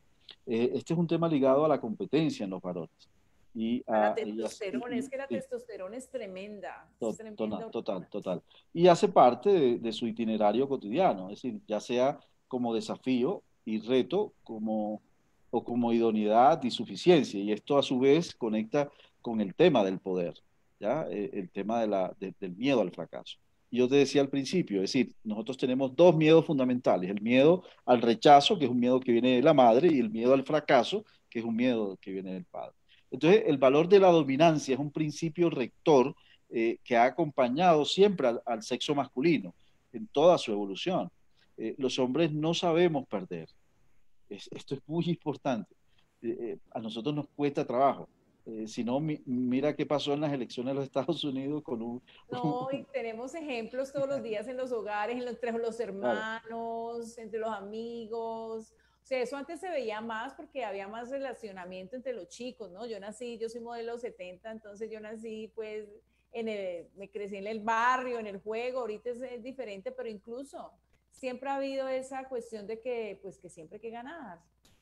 Eh, este es un tema ligado a la competencia en los varones. Y a, la testosterona, es que la testosterona es tremenda. total, total, total, Y hace parte de, de, su itinerario cotidiano, es decir, ya sea como desafío y reto como, o como idoneidad y suficiencia. Y esto a su vez conecta con el tema del poder, ¿ya? Eh, el tema de la, de, del miedo al fracaso. Yo te decía al principio, es decir, nosotros tenemos dos miedos fundamentales, el miedo al rechazo, que es un miedo que viene de la madre, y el miedo al fracaso, que es un miedo que viene del padre. Entonces, el valor de la dominancia es un principio rector eh, que ha acompañado siempre al, sexo masculino en toda su evolución. Eh, los hombres no sabemos perder. Es, esto es muy importante. Eh a nosotros nos cuesta trabajo. Si no, mi, mira qué pasó en las elecciones de los Estados Unidos con un... No, y tenemos ejemplos todos los días en los hogares, entre los hermanos, claro. entre los amigos. O sea, eso antes se veía más porque había más relacionamiento entre los chicos, ¿no? Yo nací, yo soy modelo 70, entonces yo nací, pues, en el, me crecí en el barrio, en el juego, ahorita es, es diferente, pero incluso siempre ha habido esa cuestión de que, pues, que siempre hay que ganar.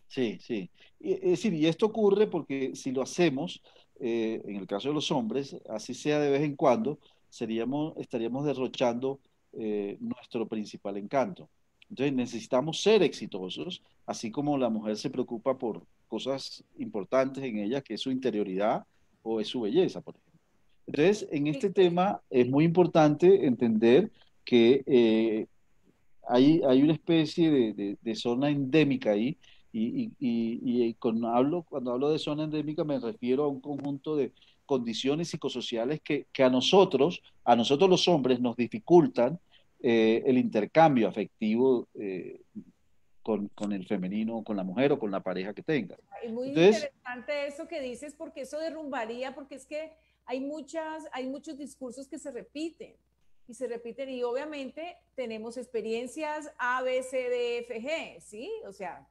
Sí, sí. Y, es decir, y esto ocurre porque si lo hacemos, eh, en el caso de los hombres, así sea de vez en cuando, seríamos, estaríamos derrochando eh, nuestro principal encanto. Entonces necesitamos ser exitosos, así como la mujer se preocupa por cosas importantes en ella, que es su interioridad o es su belleza, por ejemplo. Entonces, en este tema es muy importante entender que eh, hay, hay una especie de, de, de, zona endémica ahí, y, y, y cuando, hablo, cuando hablo de zona endémica me refiero a un conjunto de condiciones psicosociales que, que a nosotros, a nosotros los hombres, nos dificultan eh, el intercambio afectivo eh, con, con, el femenino, con la mujer o con la pareja que tenga. Es muy Entonces, interesante eso que dices, porque eso derrumbaría, porque es que hay, muchas, hay muchos discursos que se repiten y se repiten y obviamente tenemos experiencias A, B, C, D, F, G, ¿sí? O sea,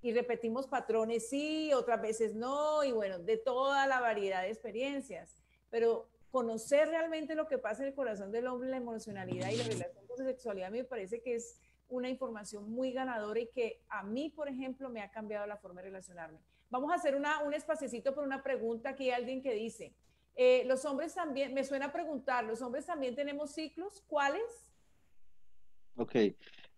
y repetimos patrones sí, otras veces no, y bueno, de toda la variedad de experiencias. Pero conocer realmente lo que pasa en el corazón del hombre, la emocionalidad y la relación con su sexualidad, me parece que es una información muy ganadora y que a mí, por ejemplo, me ha cambiado la forma de relacionarme. Vamos a hacer una, un espacecito por una pregunta. Aquí alguien que dice, eh, los hombres también, me suena preguntar, ¿los hombres también tenemos ciclos? ¿Cuáles? Ok.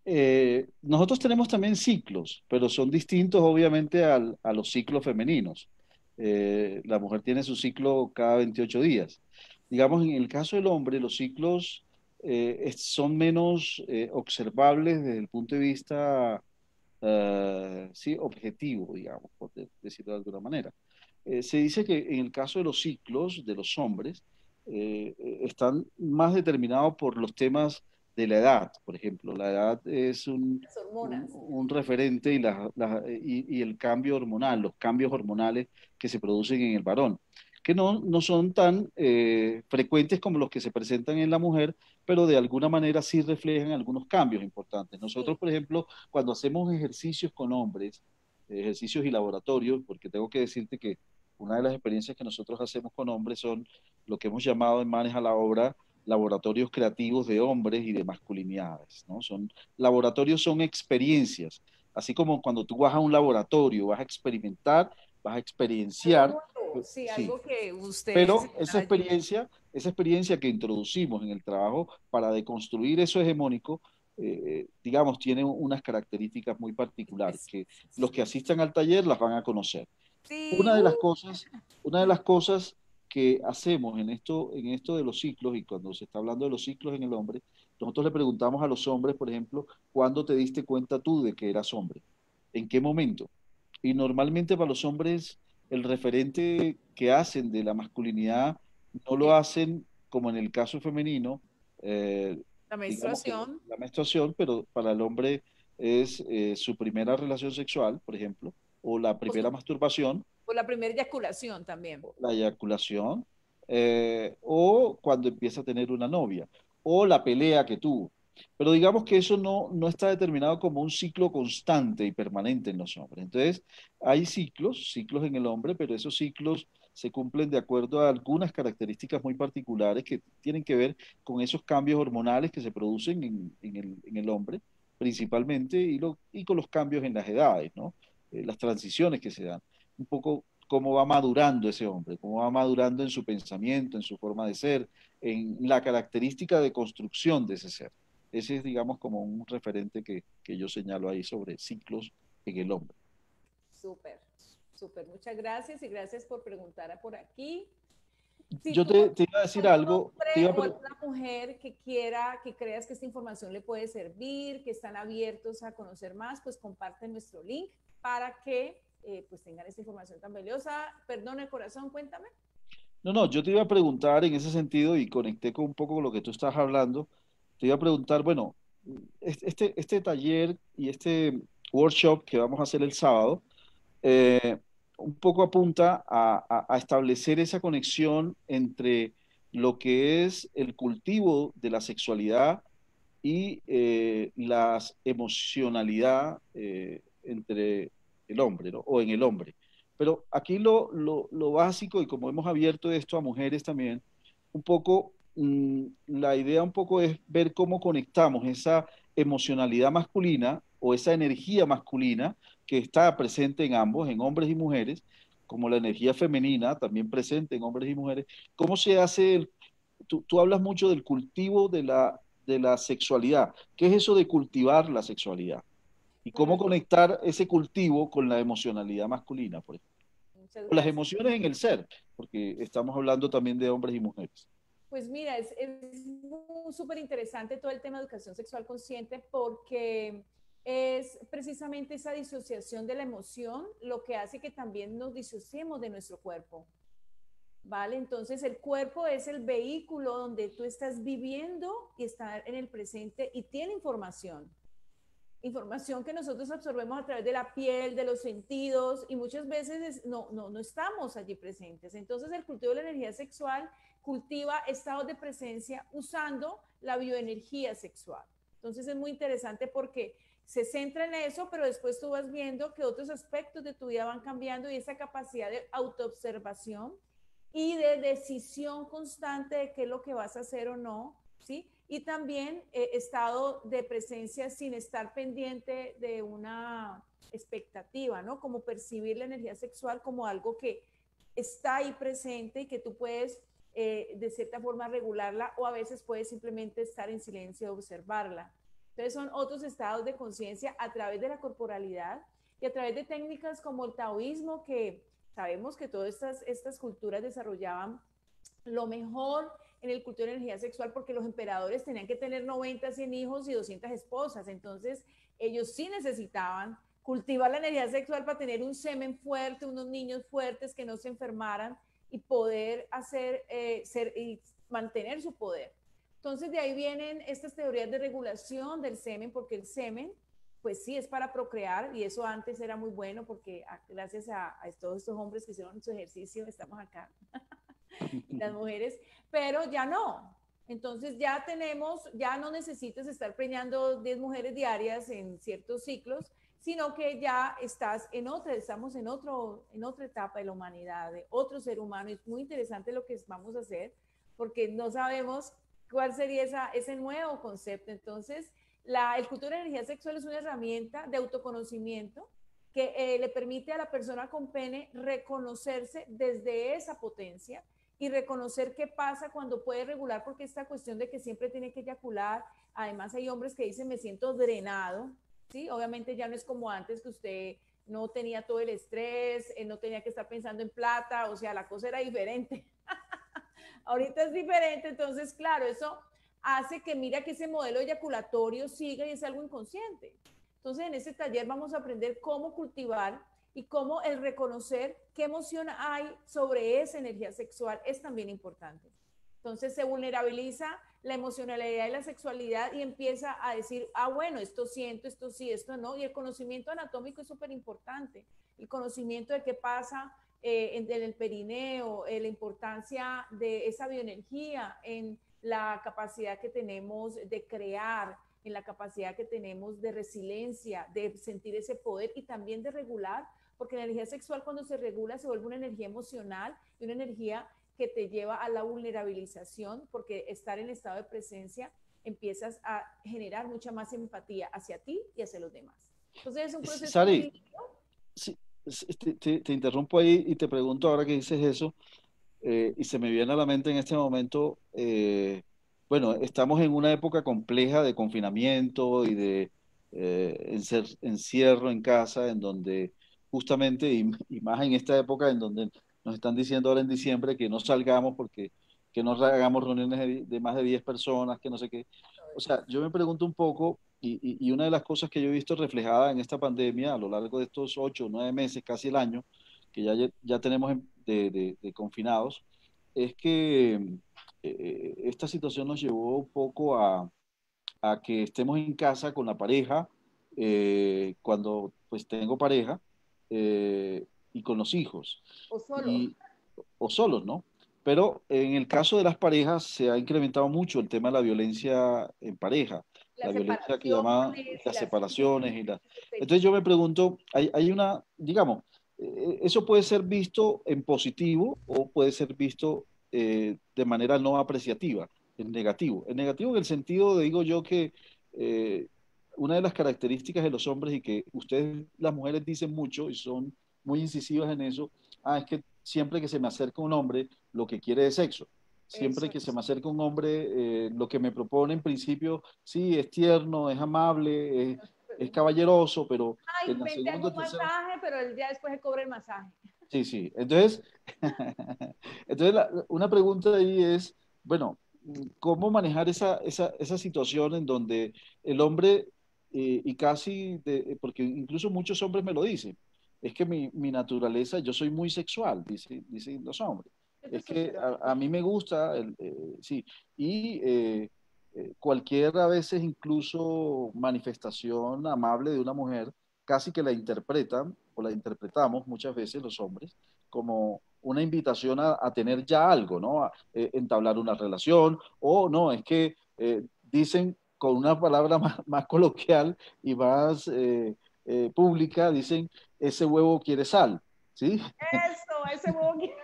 Eh, nosotros tenemos también ciclos, pero son distintos obviamente al, a los ciclos femeninos. Eh, la mujer tiene su ciclo cada 28 días. Digamos, en el caso del hombre, los ciclos eh, son menos eh, observables desde el punto de vista uh, sí, objetivo, digamos, por decirlo de alguna manera. Eh, se dice que en el caso de los ciclos de los hombres, están más determinados por los temas de la edad, por ejemplo. La edad es un, un, un, referente y, la, la, y, y, el cambio hormonal, los cambios hormonales que se producen en el varón, que no, no son tan eh, frecuentes como los que se presentan en la mujer, pero de alguna manera sí reflejan algunos cambios importantes. Nosotros, por ejemplo, cuando hacemos ejercicios con hombres, ejercicios y laboratorios, porque tengo que decirte que una de las experiencias que nosotros hacemos con hombres son lo que hemos llamado en Manes a la Obra laboratorios creativos de hombres y de masculinidades, ¿no? Son, laboratorios son experiencias, así como cuando tú vas a un laboratorio, vas a experimentar, vas a experienciar. Sí, algo sí. que usted Pero esa experiencia, esa experiencia que introducimos en el trabajo para deconstruir eso hegemónico, eh, digamos, tiene unas características muy particulares, que los que asistan al taller las van a conocer. Una de las cosas, una de las cosas que hacemos en esto, en esto de los ciclos, y cuando se está hablando de los ciclos en el hombre, nosotros le preguntamos a los hombres, por ejemplo, ¿cuándo te diste cuenta tú de que eras hombre? ¿En qué momento? Y normalmente para los hombres el referente que hacen de la masculinidad no lo hacen como en el caso femenino. Eh, la menstruación. La menstruación, pero para el hombre es eh, su primera relación sexual, por ejemplo, o la primera masturbación. La primera eyaculación también. La eyaculación. Eh, o cuando empieza a tener una novia, o la pelea que tuvo. Pero digamos que eso no, no está determinado como un ciclo constante y permanente en los hombres. Entonces, hay ciclos, ciclos en el hombre, pero esos ciclos se cumplen de acuerdo a algunas características muy particulares que tienen que ver con esos cambios hormonales que se producen en, en, el, hombre, principalmente, y, con los cambios en las edades, ¿no? Eh, las transiciones que se dan. Un poco cómo va madurando ese hombre, cómo va madurando en su pensamiento, en su forma de ser, en la característica de construcción de ese ser. Ese es, digamos, como un referente que, que yo señalo ahí sobre ciclos en el hombre. Súper, súper. Muchas gracias y gracias por preguntar por aquí. yo te, te, iba a decir algo. Te iba a una mujer que quiera, que creas que esta información le puede servir, que están abiertos a conocer más, pues comparte nuestro link para que eh, pues tengan esta información tan valiosa. Perdón el corazón, cuéntame. No, no, yo te iba a preguntar en ese sentido y conecté con un poco con lo que tú estás hablando te iba a preguntar, bueno, este, este taller y este workshop que vamos a hacer el sábado, eh, un poco apunta a, establecer esa conexión entre lo que es el cultivo de la sexualidad y eh, la emocionalidad eh, entre el hombre, ¿no? O en el hombre. Pero aquí lo, lo, lo, básico, y como hemos abierto esto a mujeres también, un poco Mm, la idea un poco es ver cómo conectamos esa emocionalidad masculina o esa energía masculina que está presente en ambos, en hombres y mujeres, como la energía femenina también presente en hombres y mujeres. ¿Cómo se hace? El, tú, tú, hablas mucho del cultivo de la, de la sexualidad. ¿Qué es eso de cultivar la sexualidad? ¿Y cómo conectar ese cultivo con la emocionalidad masculina, por ejemplo? Las emociones en el ser, porque estamos hablando también de hombres y mujeres. Pues mira, es súper interesante todo el tema de educación sexual consciente porque es precisamente esa disociación de la emoción lo que hace que también nos disociemos de nuestro cuerpo. ¿Vale? Entonces el cuerpo es el vehículo donde tú estás viviendo y estar en el presente y tiene información. Información que nosotros absorbemos a través de la piel, de los sentidos y muchas veces no, no, no estamos allí presentes. Entonces el cultivo de la energía sexual cultiva estados de presencia usando la bioenergía sexual. Entonces es muy interesante porque se centra en eso, pero después tú vas viendo que otros aspectos de tu vida van cambiando y esa capacidad de autoobservación y de decisión constante de qué es lo que vas a hacer o no, ¿sí? Y también eh, estado de presencia sin estar pendiente de una expectativa, ¿no? Como percibir la energía sexual como algo que está ahí presente y que tú puedes eh, de cierta forma regularla o a veces puede simplemente estar en silencio y observarla. Entonces son otros estados de conciencia a través de la corporalidad y a través de técnicas como el taoísmo, que sabemos que todas estas, estas culturas desarrollaban lo mejor en el culto de energía sexual porque los emperadores tenían que tener 90, 100 hijos y 200 esposas. Entonces ellos sí necesitaban cultivar la energía sexual para tener un semen fuerte, unos niños fuertes que no se enfermaran y poder hacer, eh, ser, y mantener su poder. Entonces de ahí vienen estas teorías de regulación del semen, porque el semen, pues sí, es para procrear y eso antes era muy bueno porque ah, gracias a, todos estos hombres que hicieron su ejercicio estamos acá, las mujeres, pero ya no. Entonces ya tenemos, ya no necesitas estar preñando 10 mujeres diarias en ciertos ciclos, sino que ya estás en otra, estamos en, otro, en otra etapa de la humanidad, de otro ser humano. Es muy interesante lo que vamos a hacer, porque no sabemos cuál sería esa, ese nuevo concepto. Entonces, la, el cultura de energía sexual es una herramienta de autoconocimiento que eh, le permite a la persona con pene reconocerse desde esa potencia y reconocer qué pasa cuando puede regular, porque esta cuestión de que siempre tiene que eyacular, además hay hombres que dicen me siento drenado, ¿sí? Obviamente ya no es como antes que usted no tenía todo el estrés, eh, no tenía que estar pensando en plata, o sea, la cosa era diferente. Ahorita es diferente, entonces, claro, eso hace que mira que ese modelo eyaculatorio siga y es algo inconsciente. Entonces, en este taller vamos a aprender cómo cultivar y cómo el reconocer qué emoción hay sobre esa energía sexual es también importante. Entonces se vulnerabiliza la emocionalidad y la sexualidad y empieza a decir, ah, bueno, esto siento, esto sí, esto no. Y el conocimiento anatómico es súper importante. El conocimiento de qué pasa eh, en, el perineo, eh, la importancia de esa bioenergía en la capacidad que tenemos de crear, en la capacidad que tenemos de resiliencia, de sentir ese poder y también de regular, porque la energía sexual cuando se regula se vuelve una energía emocional y una energía que te lleva a la vulnerabilización, porque estar en estado de presencia empiezas a generar mucha más empatía hacia ti y hacia los demás. Entonces es un proceso... Sari, te, interrumpo ahí y te pregunto ahora que dices eso, eh, y se me viene a la mente en este momento, eh, bueno, estamos en una época compleja de confinamiento y de eh, encierro en casa, en donde justamente, y, y, más en esta época en donde nos están diciendo ahora en diciembre que no salgamos porque que no hagamos reuniones de, más de 10 personas, que no sé qué. O sea, yo me pregunto un poco, y, y, una de las cosas que yo he visto reflejada en esta pandemia a lo largo de estos 8 o 9 meses, casi el año, que ya, ya tenemos de, de, confinados, es que eh, esta situación nos llevó un poco a, a, que estemos en casa con la pareja, eh, cuando pues tengo pareja, eh, y con los hijos. O solos. o solos, ¿no? Pero en el caso de las parejas se ha incrementado mucho el tema de la violencia en pareja, la, violencia que llaman las, separaciones. Y la... Entonces yo me pregunto, hay, hay una, digamos, eh, eso puede ser visto en positivo o puede ser visto eh, de manera no apreciativa, en negativo. En negativo en el sentido, de, digo yo, que eh, una de las características de los hombres y que ustedes, las mujeres, dicen mucho y son muy incisivas en eso, ah, es que siempre que se me acerca un hombre, lo que quiere es sexo. Siempre que se me acerca un hombre, eh, lo que me propone en principio, sí, es tierno, es amable, es, caballeroso, pero... Ay, en un masaje, pero el día después se cobra el masaje. Sí, sí. Entonces, entonces una pregunta ahí es, bueno, ¿cómo manejar esa, esa, esa situación en donde el hombre, eh, y casi, de, porque incluso muchos hombres me lo dicen, es que mi, mi naturaleza, yo soy muy sexual, dicen, dicen los hombres. Es que a, a mí me gusta, el, eh, sí, y eh, eh, cualquier a veces incluso manifestación amable de una mujer, casi que la interpretan o la interpretamos muchas veces los hombres como una invitación a, a tener ya algo, ¿no? A entablar una relación, o no, es que dicen con una palabra más, coloquial y más pública, dicen ese huevo quiere sal, ¿sí? Eso, ese huevo quiere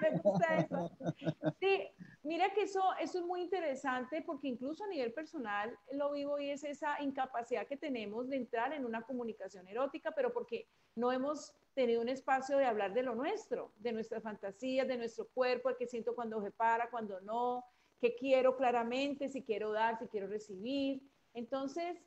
me gusta eso. Sí, mira que eso, eso es muy interesante porque incluso a nivel personal lo vivo y es esa incapacidad que tenemos de entrar en una comunicación erótica, pero porque no hemos tenido un espacio de hablar de lo nuestro, de nuestras fantasías, de nuestro cuerpo, el que siento cuando se para, cuando no, que quiero claramente, si quiero dar, si quiero recibir. Entonces,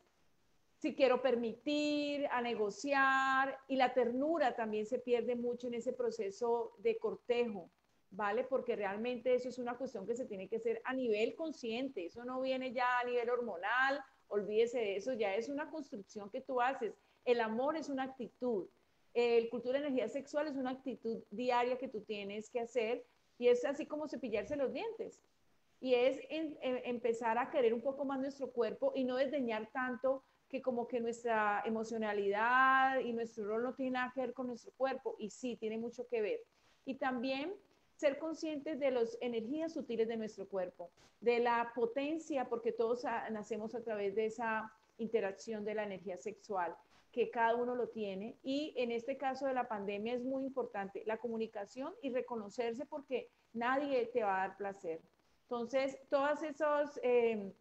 si quiero permitir, a negociar, y la ternura también se pierde mucho en ese proceso de cortejo, ¿vale? Porque realmente eso es una cuestión que se tiene que hacer a nivel consciente, eso no viene ya a nivel hormonal, olvídese de eso, ya es una construcción que tú haces. El amor es una actitud, el cultura de energía sexual es una actitud diaria que tú tienes que hacer y es así como cepillarse los dientes. Y es empezar a querer un poco más nuestro cuerpo y no desdeñar tanto que como que nuestra emocionalidad y nuestro rol no tiene nada que ver con nuestro cuerpo y sí, tiene mucho que ver. Y también ser conscientes de las energías sutiles de nuestro cuerpo, de la potencia, porque todos nacemos a través de esa interacción de la energía sexual, que cada uno lo tiene. Y en este caso de la pandemia es muy importante la comunicación y reconocerse porque nadie te va a dar placer. Entonces, todas esos... Eh,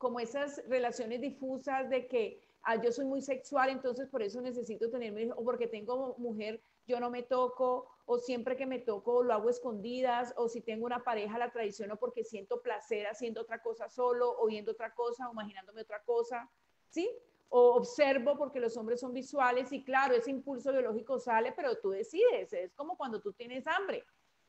como esas relaciones difusas de que ah, yo soy muy sexual, entonces por eso necesito tener o porque tengo mujer, yo no me toco, o siempre que me toco lo hago escondidas, o si tengo una pareja la traiciono porque siento placer haciendo otra cosa solo, o viendo otra cosa, o imaginándome otra cosa, ¿sí? O observo porque los hombres son visuales y claro, ese impulso biológico sale, pero tú decides, es como cuando tú tienes hambre.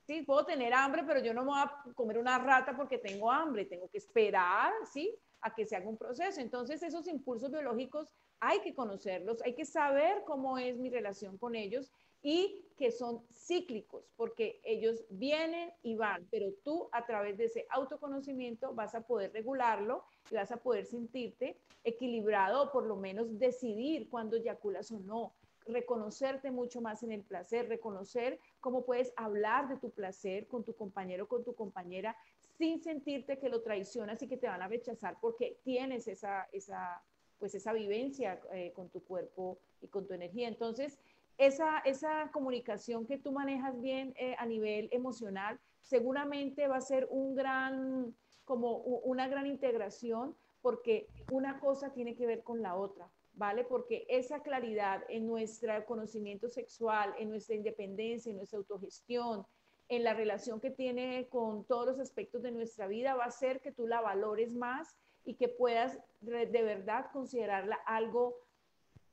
Sí, puedo tener hambre, pero yo no me voy a comer una rata porque tengo hambre, tengo que esperar, ¿sí? A que se haga un proceso. Entonces, esos impulsos biológicos hay que conocerlos, hay que saber cómo es mi relación con ellos y que son cíclicos, porque ellos vienen y van, pero tú a través de ese autoconocimiento vas a poder regularlo y vas a poder sentirte equilibrado o por lo menos decidir cuándo eyaculas o no, reconocerte mucho más en el placer, reconocer cómo puedes hablar de tu placer con tu compañero, con tu compañera, sin sentirte que lo traicionas y que te van a rechazar porque tienes esa, esa, pues esa vivencia eh, con tu cuerpo y con tu energía. Entonces, esa, esa comunicación que tú manejas bien eh, a nivel emocional seguramente va a ser un gran, como una gran integración porque una cosa tiene que ver con la otra. ¿Vale? Porque esa claridad en nuestro conocimiento sexual, en nuestra independencia, en nuestra autogestión, en la relación que tiene con todos los aspectos de nuestra vida, va a hacer que tú la valores más y que puedas de verdad considerarla algo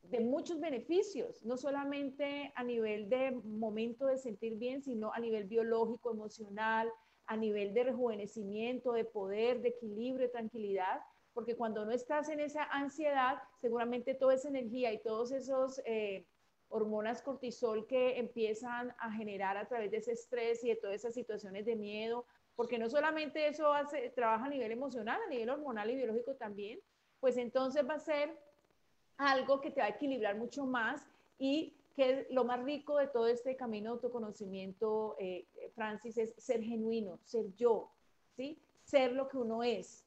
de muchos beneficios, no solamente a nivel de momento de sentir bien, sino a nivel biológico, emocional, a nivel de rejuvenecimiento, de poder, de equilibrio, de tranquilidad, porque cuando no estás en esa ansiedad, seguramente toda esa energía y todos esos eh, hormonas cortisol que empiezan a generar a través de ese estrés y de todas esas situaciones de miedo, porque no solamente eso hace, trabaja a nivel emocional, a nivel hormonal y biológico también, pues entonces va a ser algo que te va a equilibrar mucho más y que lo más rico de todo este camino de autoconocimiento, eh, Francis, es ser genuino, ser yo, ¿sí? Ser lo que uno es.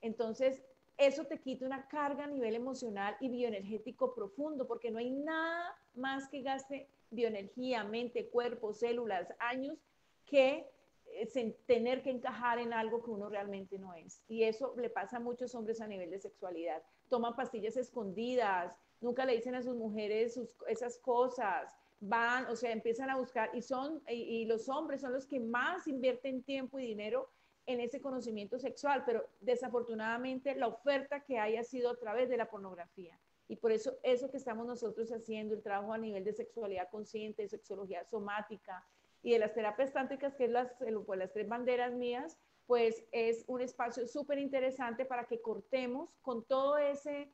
Entonces, eso te quita una carga a nivel emocional y bioenergético profundo, porque no hay nada más que gaste bioenergía, mente, cuerpo, células, años, que eh, tener que encajar en algo que uno realmente no es. Y eso le pasa a muchos hombres a nivel de sexualidad. Toman pastillas escondidas, nunca le dicen a sus mujeres esas cosas, van, o sea, empiezan a buscar y son, y los hombres son los que más invierten tiempo y dinero en ese conocimiento sexual, pero desafortunadamente la oferta que hay ha sido a través de la pornografía. Y por eso eso que estamos nosotros haciendo, el trabajo a nivel de sexualidad consciente, de sexología somática y de las terapias tántricas, que es las, pues, las tres banderas mías, pues es un espacio súper interesante para que cortemos con todo ese,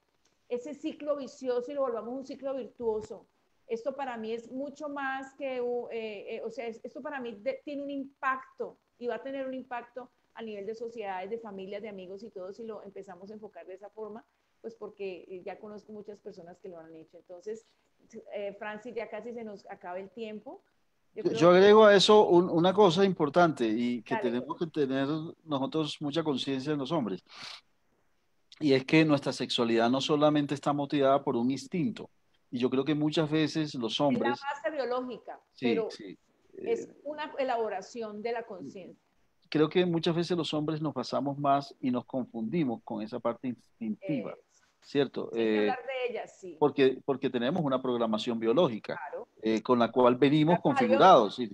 ese ciclo vicioso y lo volvamos un ciclo virtuoso. Esto para mí es mucho más que, eh, eh, o sea, esto para mí tiene un impacto y va a tener un impacto a nivel de sociedades, de familias, de amigos y todo, si lo empezamos a enfocar de esa forma, pues porque eh, ya conozco muchas personas que lo han hecho. Entonces, eh, Francis, ya casi se nos acaba el tiempo. Yo, agrego a eso una cosa importante y que tenemos que tener nosotros mucha conciencia en los hombres. Y es que nuestra sexualidad no solamente está motivada por un instinto. Y yo creo que muchas veces los hombres... Es la base biológica, pero es eh, una elaboración de la conciencia creo que muchas veces los hombres nos basamos más y nos confundimos con esa parte instintiva, ¿cierto? Eh, hablar de ella, sí. Porque, porque tenemos una programación biológica eh, con la cual venimos configurados y,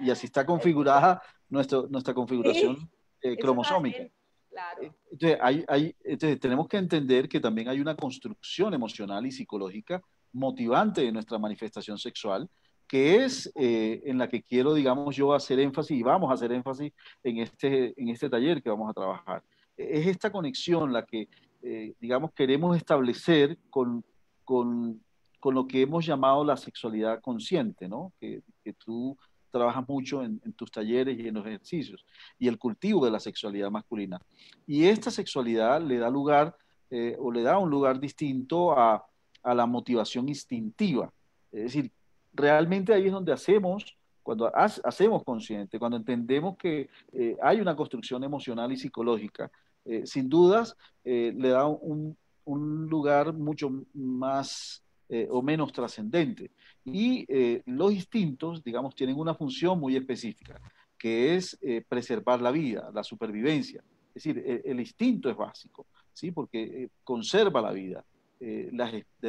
y, así está configurada nuestro, nuestra configuración eh, cromosómica. Claro. Entonces, hay, hay, entonces, tenemos que entender que también hay una construcción emocional y psicológica motivante de nuestra manifestación sexual que es eh, en la que quiero, digamos, yo hacer énfasis y vamos a hacer énfasis en este, en este taller que vamos a trabajar. Es esta conexión la que, eh, digamos, queremos establecer con, con, con, lo que hemos llamado la sexualidad consciente, ¿no? Que, que tú trabajas mucho en, tus talleres y en los ejercicios, y el cultivo de la sexualidad masculina. Y esta sexualidad le da lugar eh, o le da un lugar distinto a, a la motivación instintiva. Es decir, realmente ahí es donde hacemos, cuando hacemos consciente, cuando entendemos que eh, hay una construcción emocional y psicológica, eh, sin dudas eh, le da un, un, lugar mucho más o menos trascendente. Y los instintos, digamos, tienen una función muy específica, que es preservar la vida, la supervivencia. Es decir, el, instinto es básico, ¿sí? porque conserva la vida de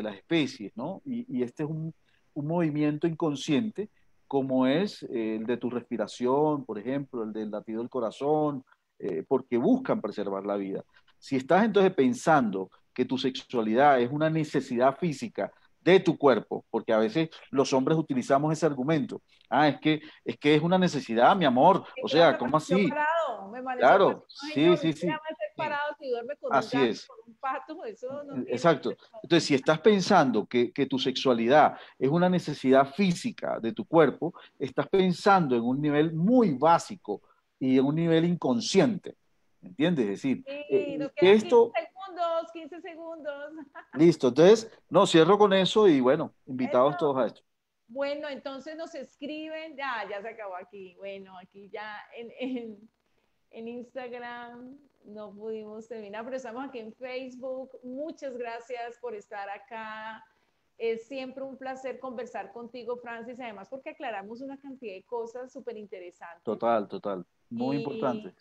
las especies, ¿no? Y este es un un movimiento inconsciente como es el de tu respiración, por ejemplo, el del latido del corazón, eh, porque buscan preservar la vida. Si estás entonces pensando que tu sexualidad es una necesidad física de tu cuerpo, porque a veces los hombres utilizamos ese argumento. Ah, es que es que es una necesidad, mi amor. O sea, ¿cómo así? claro, sí, sí, sí. Así es. Exacto. Entonces, si estás pensando que, que, tu sexualidad es una necesidad física de tu cuerpo, estás pensando en un nivel muy básico y en un nivel inconsciente. ¿Entiendes? Es decir, sí, eh, esto... 15 segundos, 15 segundos. Listo, entonces, no, cierro con eso y bueno, invitados todos a esto. Bueno, entonces nos escriben, ya, ya se acabó aquí. Bueno, aquí ya en, en, en Instagram no pudimos terminar, pero estamos aquí en Facebook. Muchas gracias por estar acá. Es siempre un placer conversar contigo, Francis, además porque aclaramos una cantidad de cosas súper interesantes. Total, total. Muy importante.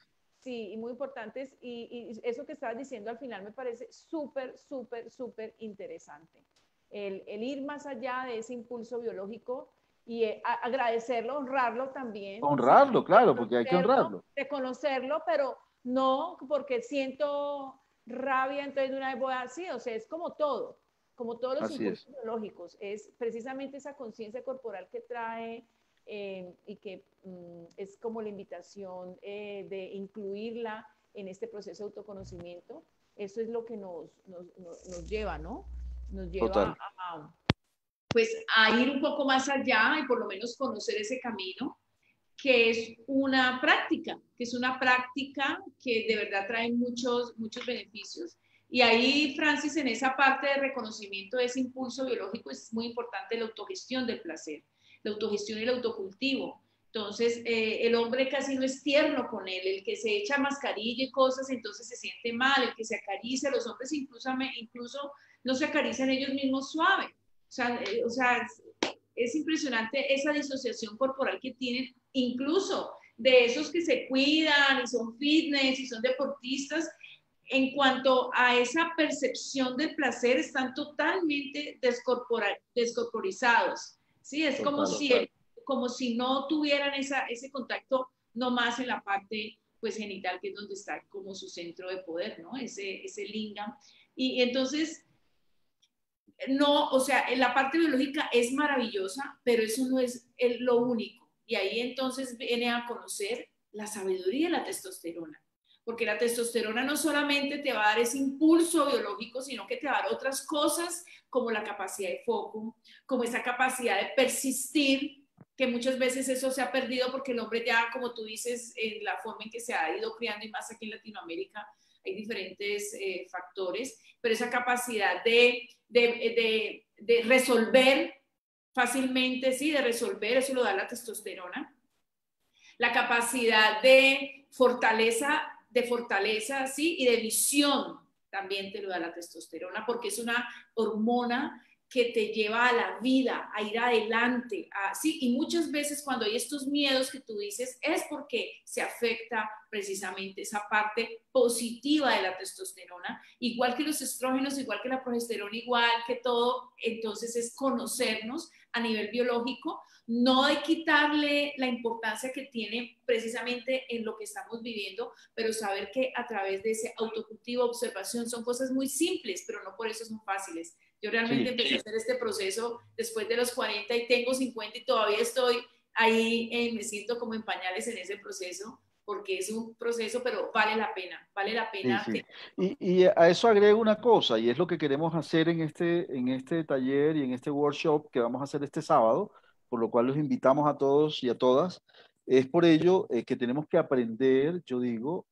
Sí, y muy importantes. Y, eso que estabas diciendo al final me parece súper, súper, súper interesante. El, ir más allá de ese impulso biológico y eh, agradecerlo, honrarlo también. Honrarlo, claro, porque hay que honrarlo. Reconocerlo, pero no porque siento rabia, entonces de una vez voy a sí, o sea, es como todo, como todos los impulsos biológicos, es precisamente esa conciencia corporal que trae eh, y que mm, es como la invitación eh, de incluirla en este proceso de autoconocimiento. Eso es lo que nos, nos, nos, lleva, ¿no? Nos lleva a, pues, a ir un poco más allá y por lo menos conocer ese camino, que es una práctica, que es una práctica que de verdad trae muchos, muchos beneficios. Y ahí, Francis, en esa parte de reconocimiento de ese impulso biológico es muy importante la autogestión del placer la autogestión y el autocultivo. Entonces, eh, el hombre casi no es tierno con él, el que se echa mascarilla y cosas, entonces se siente mal, el que se acaricia, los hombres incluso, incluso no se acarician ellos mismos suave. O sea, eh, o sea, es impresionante esa disociación corporal que tienen, incluso de esos que se cuidan y son fitness y son deportistas, en cuanto a esa percepción del placer, están totalmente descorporizados. ¿Sí? Es como si, como si no tuvieran esa, ese contacto nomás en la parte pues genital, que es donde está como su centro de poder, ¿no? Ese, ese lingam. Y, entonces, no, o sea, la parte biológica es maravillosa, pero eso no es lo único. Y ahí entonces viene a conocer la sabiduría de la testosterona porque la testosterona no solamente te va a dar ese impulso biológico, sino que te va a dar otras cosas como la capacidad de foco, como esa capacidad de persistir, que muchas veces eso se ha perdido porque el hombre ya, como tú dices, en la forma en que se ha ido criando y más aquí en Latinoamérica, hay diferentes eh, factores, pero esa capacidad de, de, de resolver fácilmente, sí, de resolver, eso lo da la testosterona. La capacidad de fortaleza de fortaleza, ¿sí? Y de visión también te lo da la testosterona, porque es una hormona que te lleva a la vida, a ir adelante, ¿sí? Y muchas veces cuando hay estos miedos que tú dices, es porque se afecta precisamente esa parte positiva de la testosterona, igual que los estrógenos, igual que la progesterona, igual que todo, entonces es conocernos a nivel biológico, no de quitarle la importancia que tiene precisamente en lo que estamos viviendo, pero saber que a través de ese autocultivo, observación, son cosas muy simples, pero no por eso son fáciles. Yo realmente empecé a hacer este proceso después de los 40 y tengo 50 y todavía estoy ahí, eh, me siento como en pañales en ese proceso, porque es un proceso, pero vale la pena, vale la pena. Y, y, a eso agrego una cosa, y es lo que queremos hacer en este, en este taller y en este workshop que vamos a hacer este sábado, por lo cual los invitamos a todos y a todas. Es por ello eh, que tenemos que aprender, yo digo,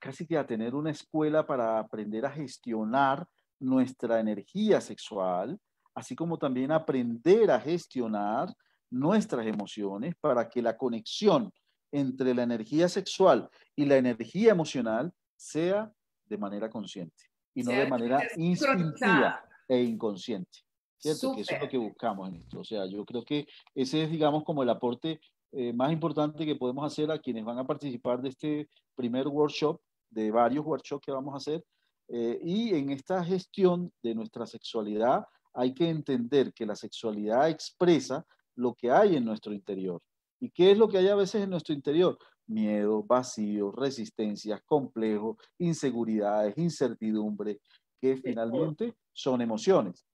casi que a tener una escuela para aprender a gestionar nuestra energía sexual, así como también aprender a gestionar nuestras emociones para que la conexión entre la energía sexual y la energía emocional sea de manera consciente y no de manera instintiva e inconsciente. ¿Cierto? Que eso es lo que buscamos en esto. O sea, yo creo que ese es, digamos, como el aporte eh, más importante que podemos hacer a quienes van a participar de este primer workshop, de varios workshops que vamos a hacer. Eh, y en esta gestión de nuestra sexualidad hay que entender que la sexualidad expresa lo que hay en nuestro interior. ¿Y qué es lo que hay a veces en nuestro interior? Miedo, vacío, resistencias, complejos, inseguridades, incertidumbre, que finalmente son emociones.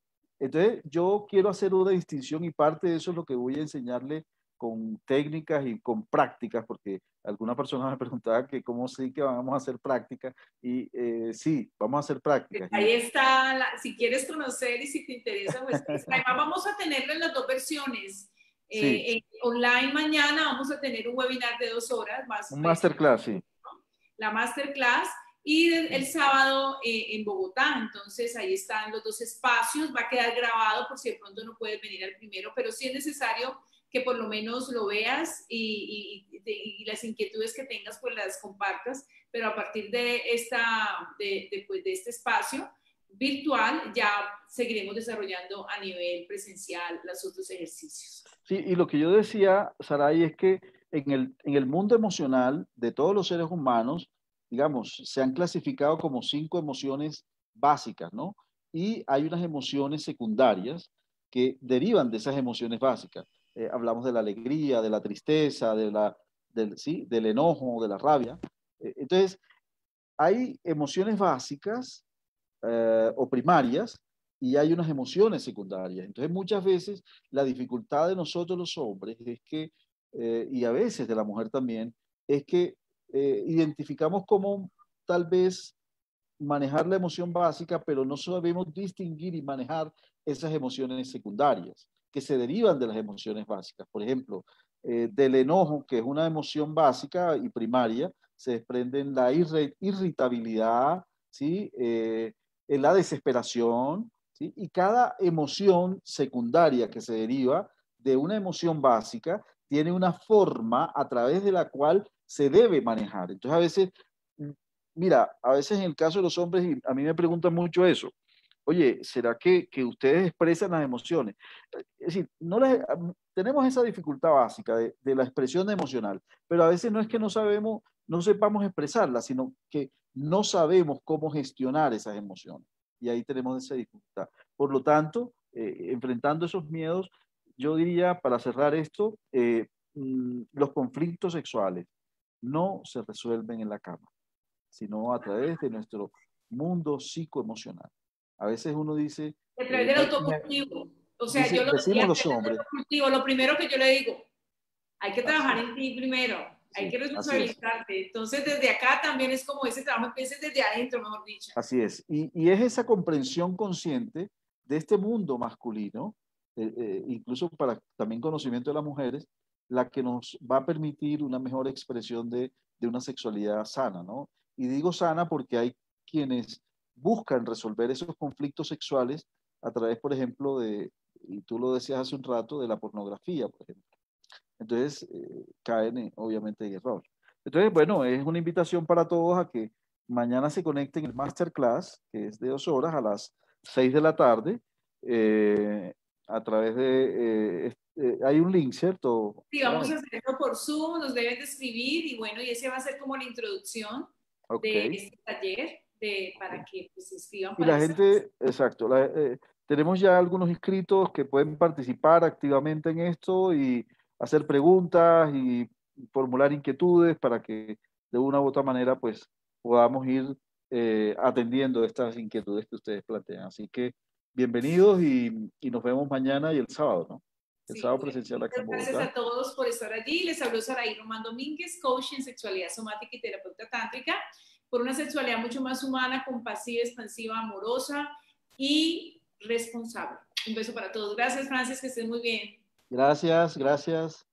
Entonces, yo quiero hacer una distinción y parte de eso es lo que voy a enseñarle con técnicas y con prácticas, porque alguna persona me preguntaba que cómo sí que vamos a hacer prácticas y eh, sí, vamos a hacer prácticas. Ahí está, si quieres conocer y si te interesa, pues vamos a tenerlo en las dos versiones. Eh, online mañana vamos a tener un webinar de dos horas. Más un masterclass, sí. La masterclass y el, sábado eh, en Bogotá. Entonces ahí están los dos espacios. Va a quedar grabado por si de pronto no puedes venir al primero, pero sí es necesario que por lo menos lo veas y, las inquietudes que tengas pues las compartas, pero a partir de, esta, de, pues, de este espacio virtual ya seguiremos desarrollando a nivel presencial los otros ejercicios. Sí, y lo que yo decía, Saray, es que en el, en el mundo emocional de todos los seres humanos, digamos, se han clasificado como cinco emociones básicas, ¿no? Y hay unas emociones secundarias que derivan de esas emociones básicas. Eh, hablamos de la alegría, de la tristeza, de la, del, ¿sí? del enojo, de la rabia. Eh, entonces, hay emociones básicas eh, o primarias y hay unas emociones secundarias. Entonces, muchas veces la dificultad de nosotros los hombres es que, y a veces de la mujer también, es que identificamos como tal vez manejar la emoción básica, pero no sabemos distinguir y manejar esas emociones secundarias que se derivan de las emociones básicas. Por ejemplo, eh, del enojo, que es una emoción básica y primaria, se desprenden la irritabilidad, ¿sí? Eh, la desesperación, ¿sí? y cada emoción secundaria que se deriva de una emoción básica tiene una forma a través de la cual se debe manejar. Entonces, a veces, mira, a veces en el caso de los hombres, y a mí me preguntan mucho eso, oye, ¿será que, ustedes expresan las emociones? Es decir, no tenemos esa dificultad básica de, la expresión emocional, pero a veces no es que no sabemos, no sepamos expresarlas, sino que no sabemos cómo gestionar esas emociones. Y ahí tenemos esa dificultad. Por lo tanto, eh, enfrentando esos miedos, yo diría, para cerrar esto, eh, mm, los conflictos sexuales no se resuelven en la cama, sino a través de nuestro mundo psicoemocional. A veces uno dice... A través del autocultivo. O sea, yo lo decimos los hombres. Lo primero que yo le digo, hay que trabajar en ti primero, hay que responsabilizarte. Entonces, desde acá también es como ese trabajo empieza desde adentro, mejor dicho. Así es. Y, y es esa comprensión consciente de este mundo masculino, eh, eh, incluso para también conocimiento de las mujeres, la que nos va a permitir una mejor expresión de, de una sexualidad sana, ¿no? Y digo sana porque hay quienes buscan resolver esos conflictos sexuales a través, por ejemplo, de, y tú lo decías hace un rato, de la pornografía, por ejemplo. Entonces, eh, caen obviamente en error. Entonces, bueno, es una invitación para todos a que mañana se conecten el masterclass, que es de dos horas a las seis de la tarde, eh, a través de... Eh, hay un link, ¿cierto? Sí, vamos a hacerlo por Zoom, nos deben de escribir y bueno, y ese va a ser como la introducción de este taller para que pues, se inscriban. y la gente, exacto, eh, tenemos ya algunos inscritos que pueden participar activamente en esto y hacer preguntas y formular inquietudes para que de una u otra manera pues podamos ir eh, atendiendo estas inquietudes que ustedes plantean. Así que bienvenidos y, y nos vemos mañana y el sábado, ¿no? El sábado presencial acá en Gracias a todos por estar allí. Les habló Saraí Román Domínguez, coach en sexualidad somática y terapeuta tántrica por una sexualidad mucho más humana, compasiva, expansiva, amorosa y responsable. Un beso para todos. Gracias, Francis, que estés muy bien. Gracias, gracias.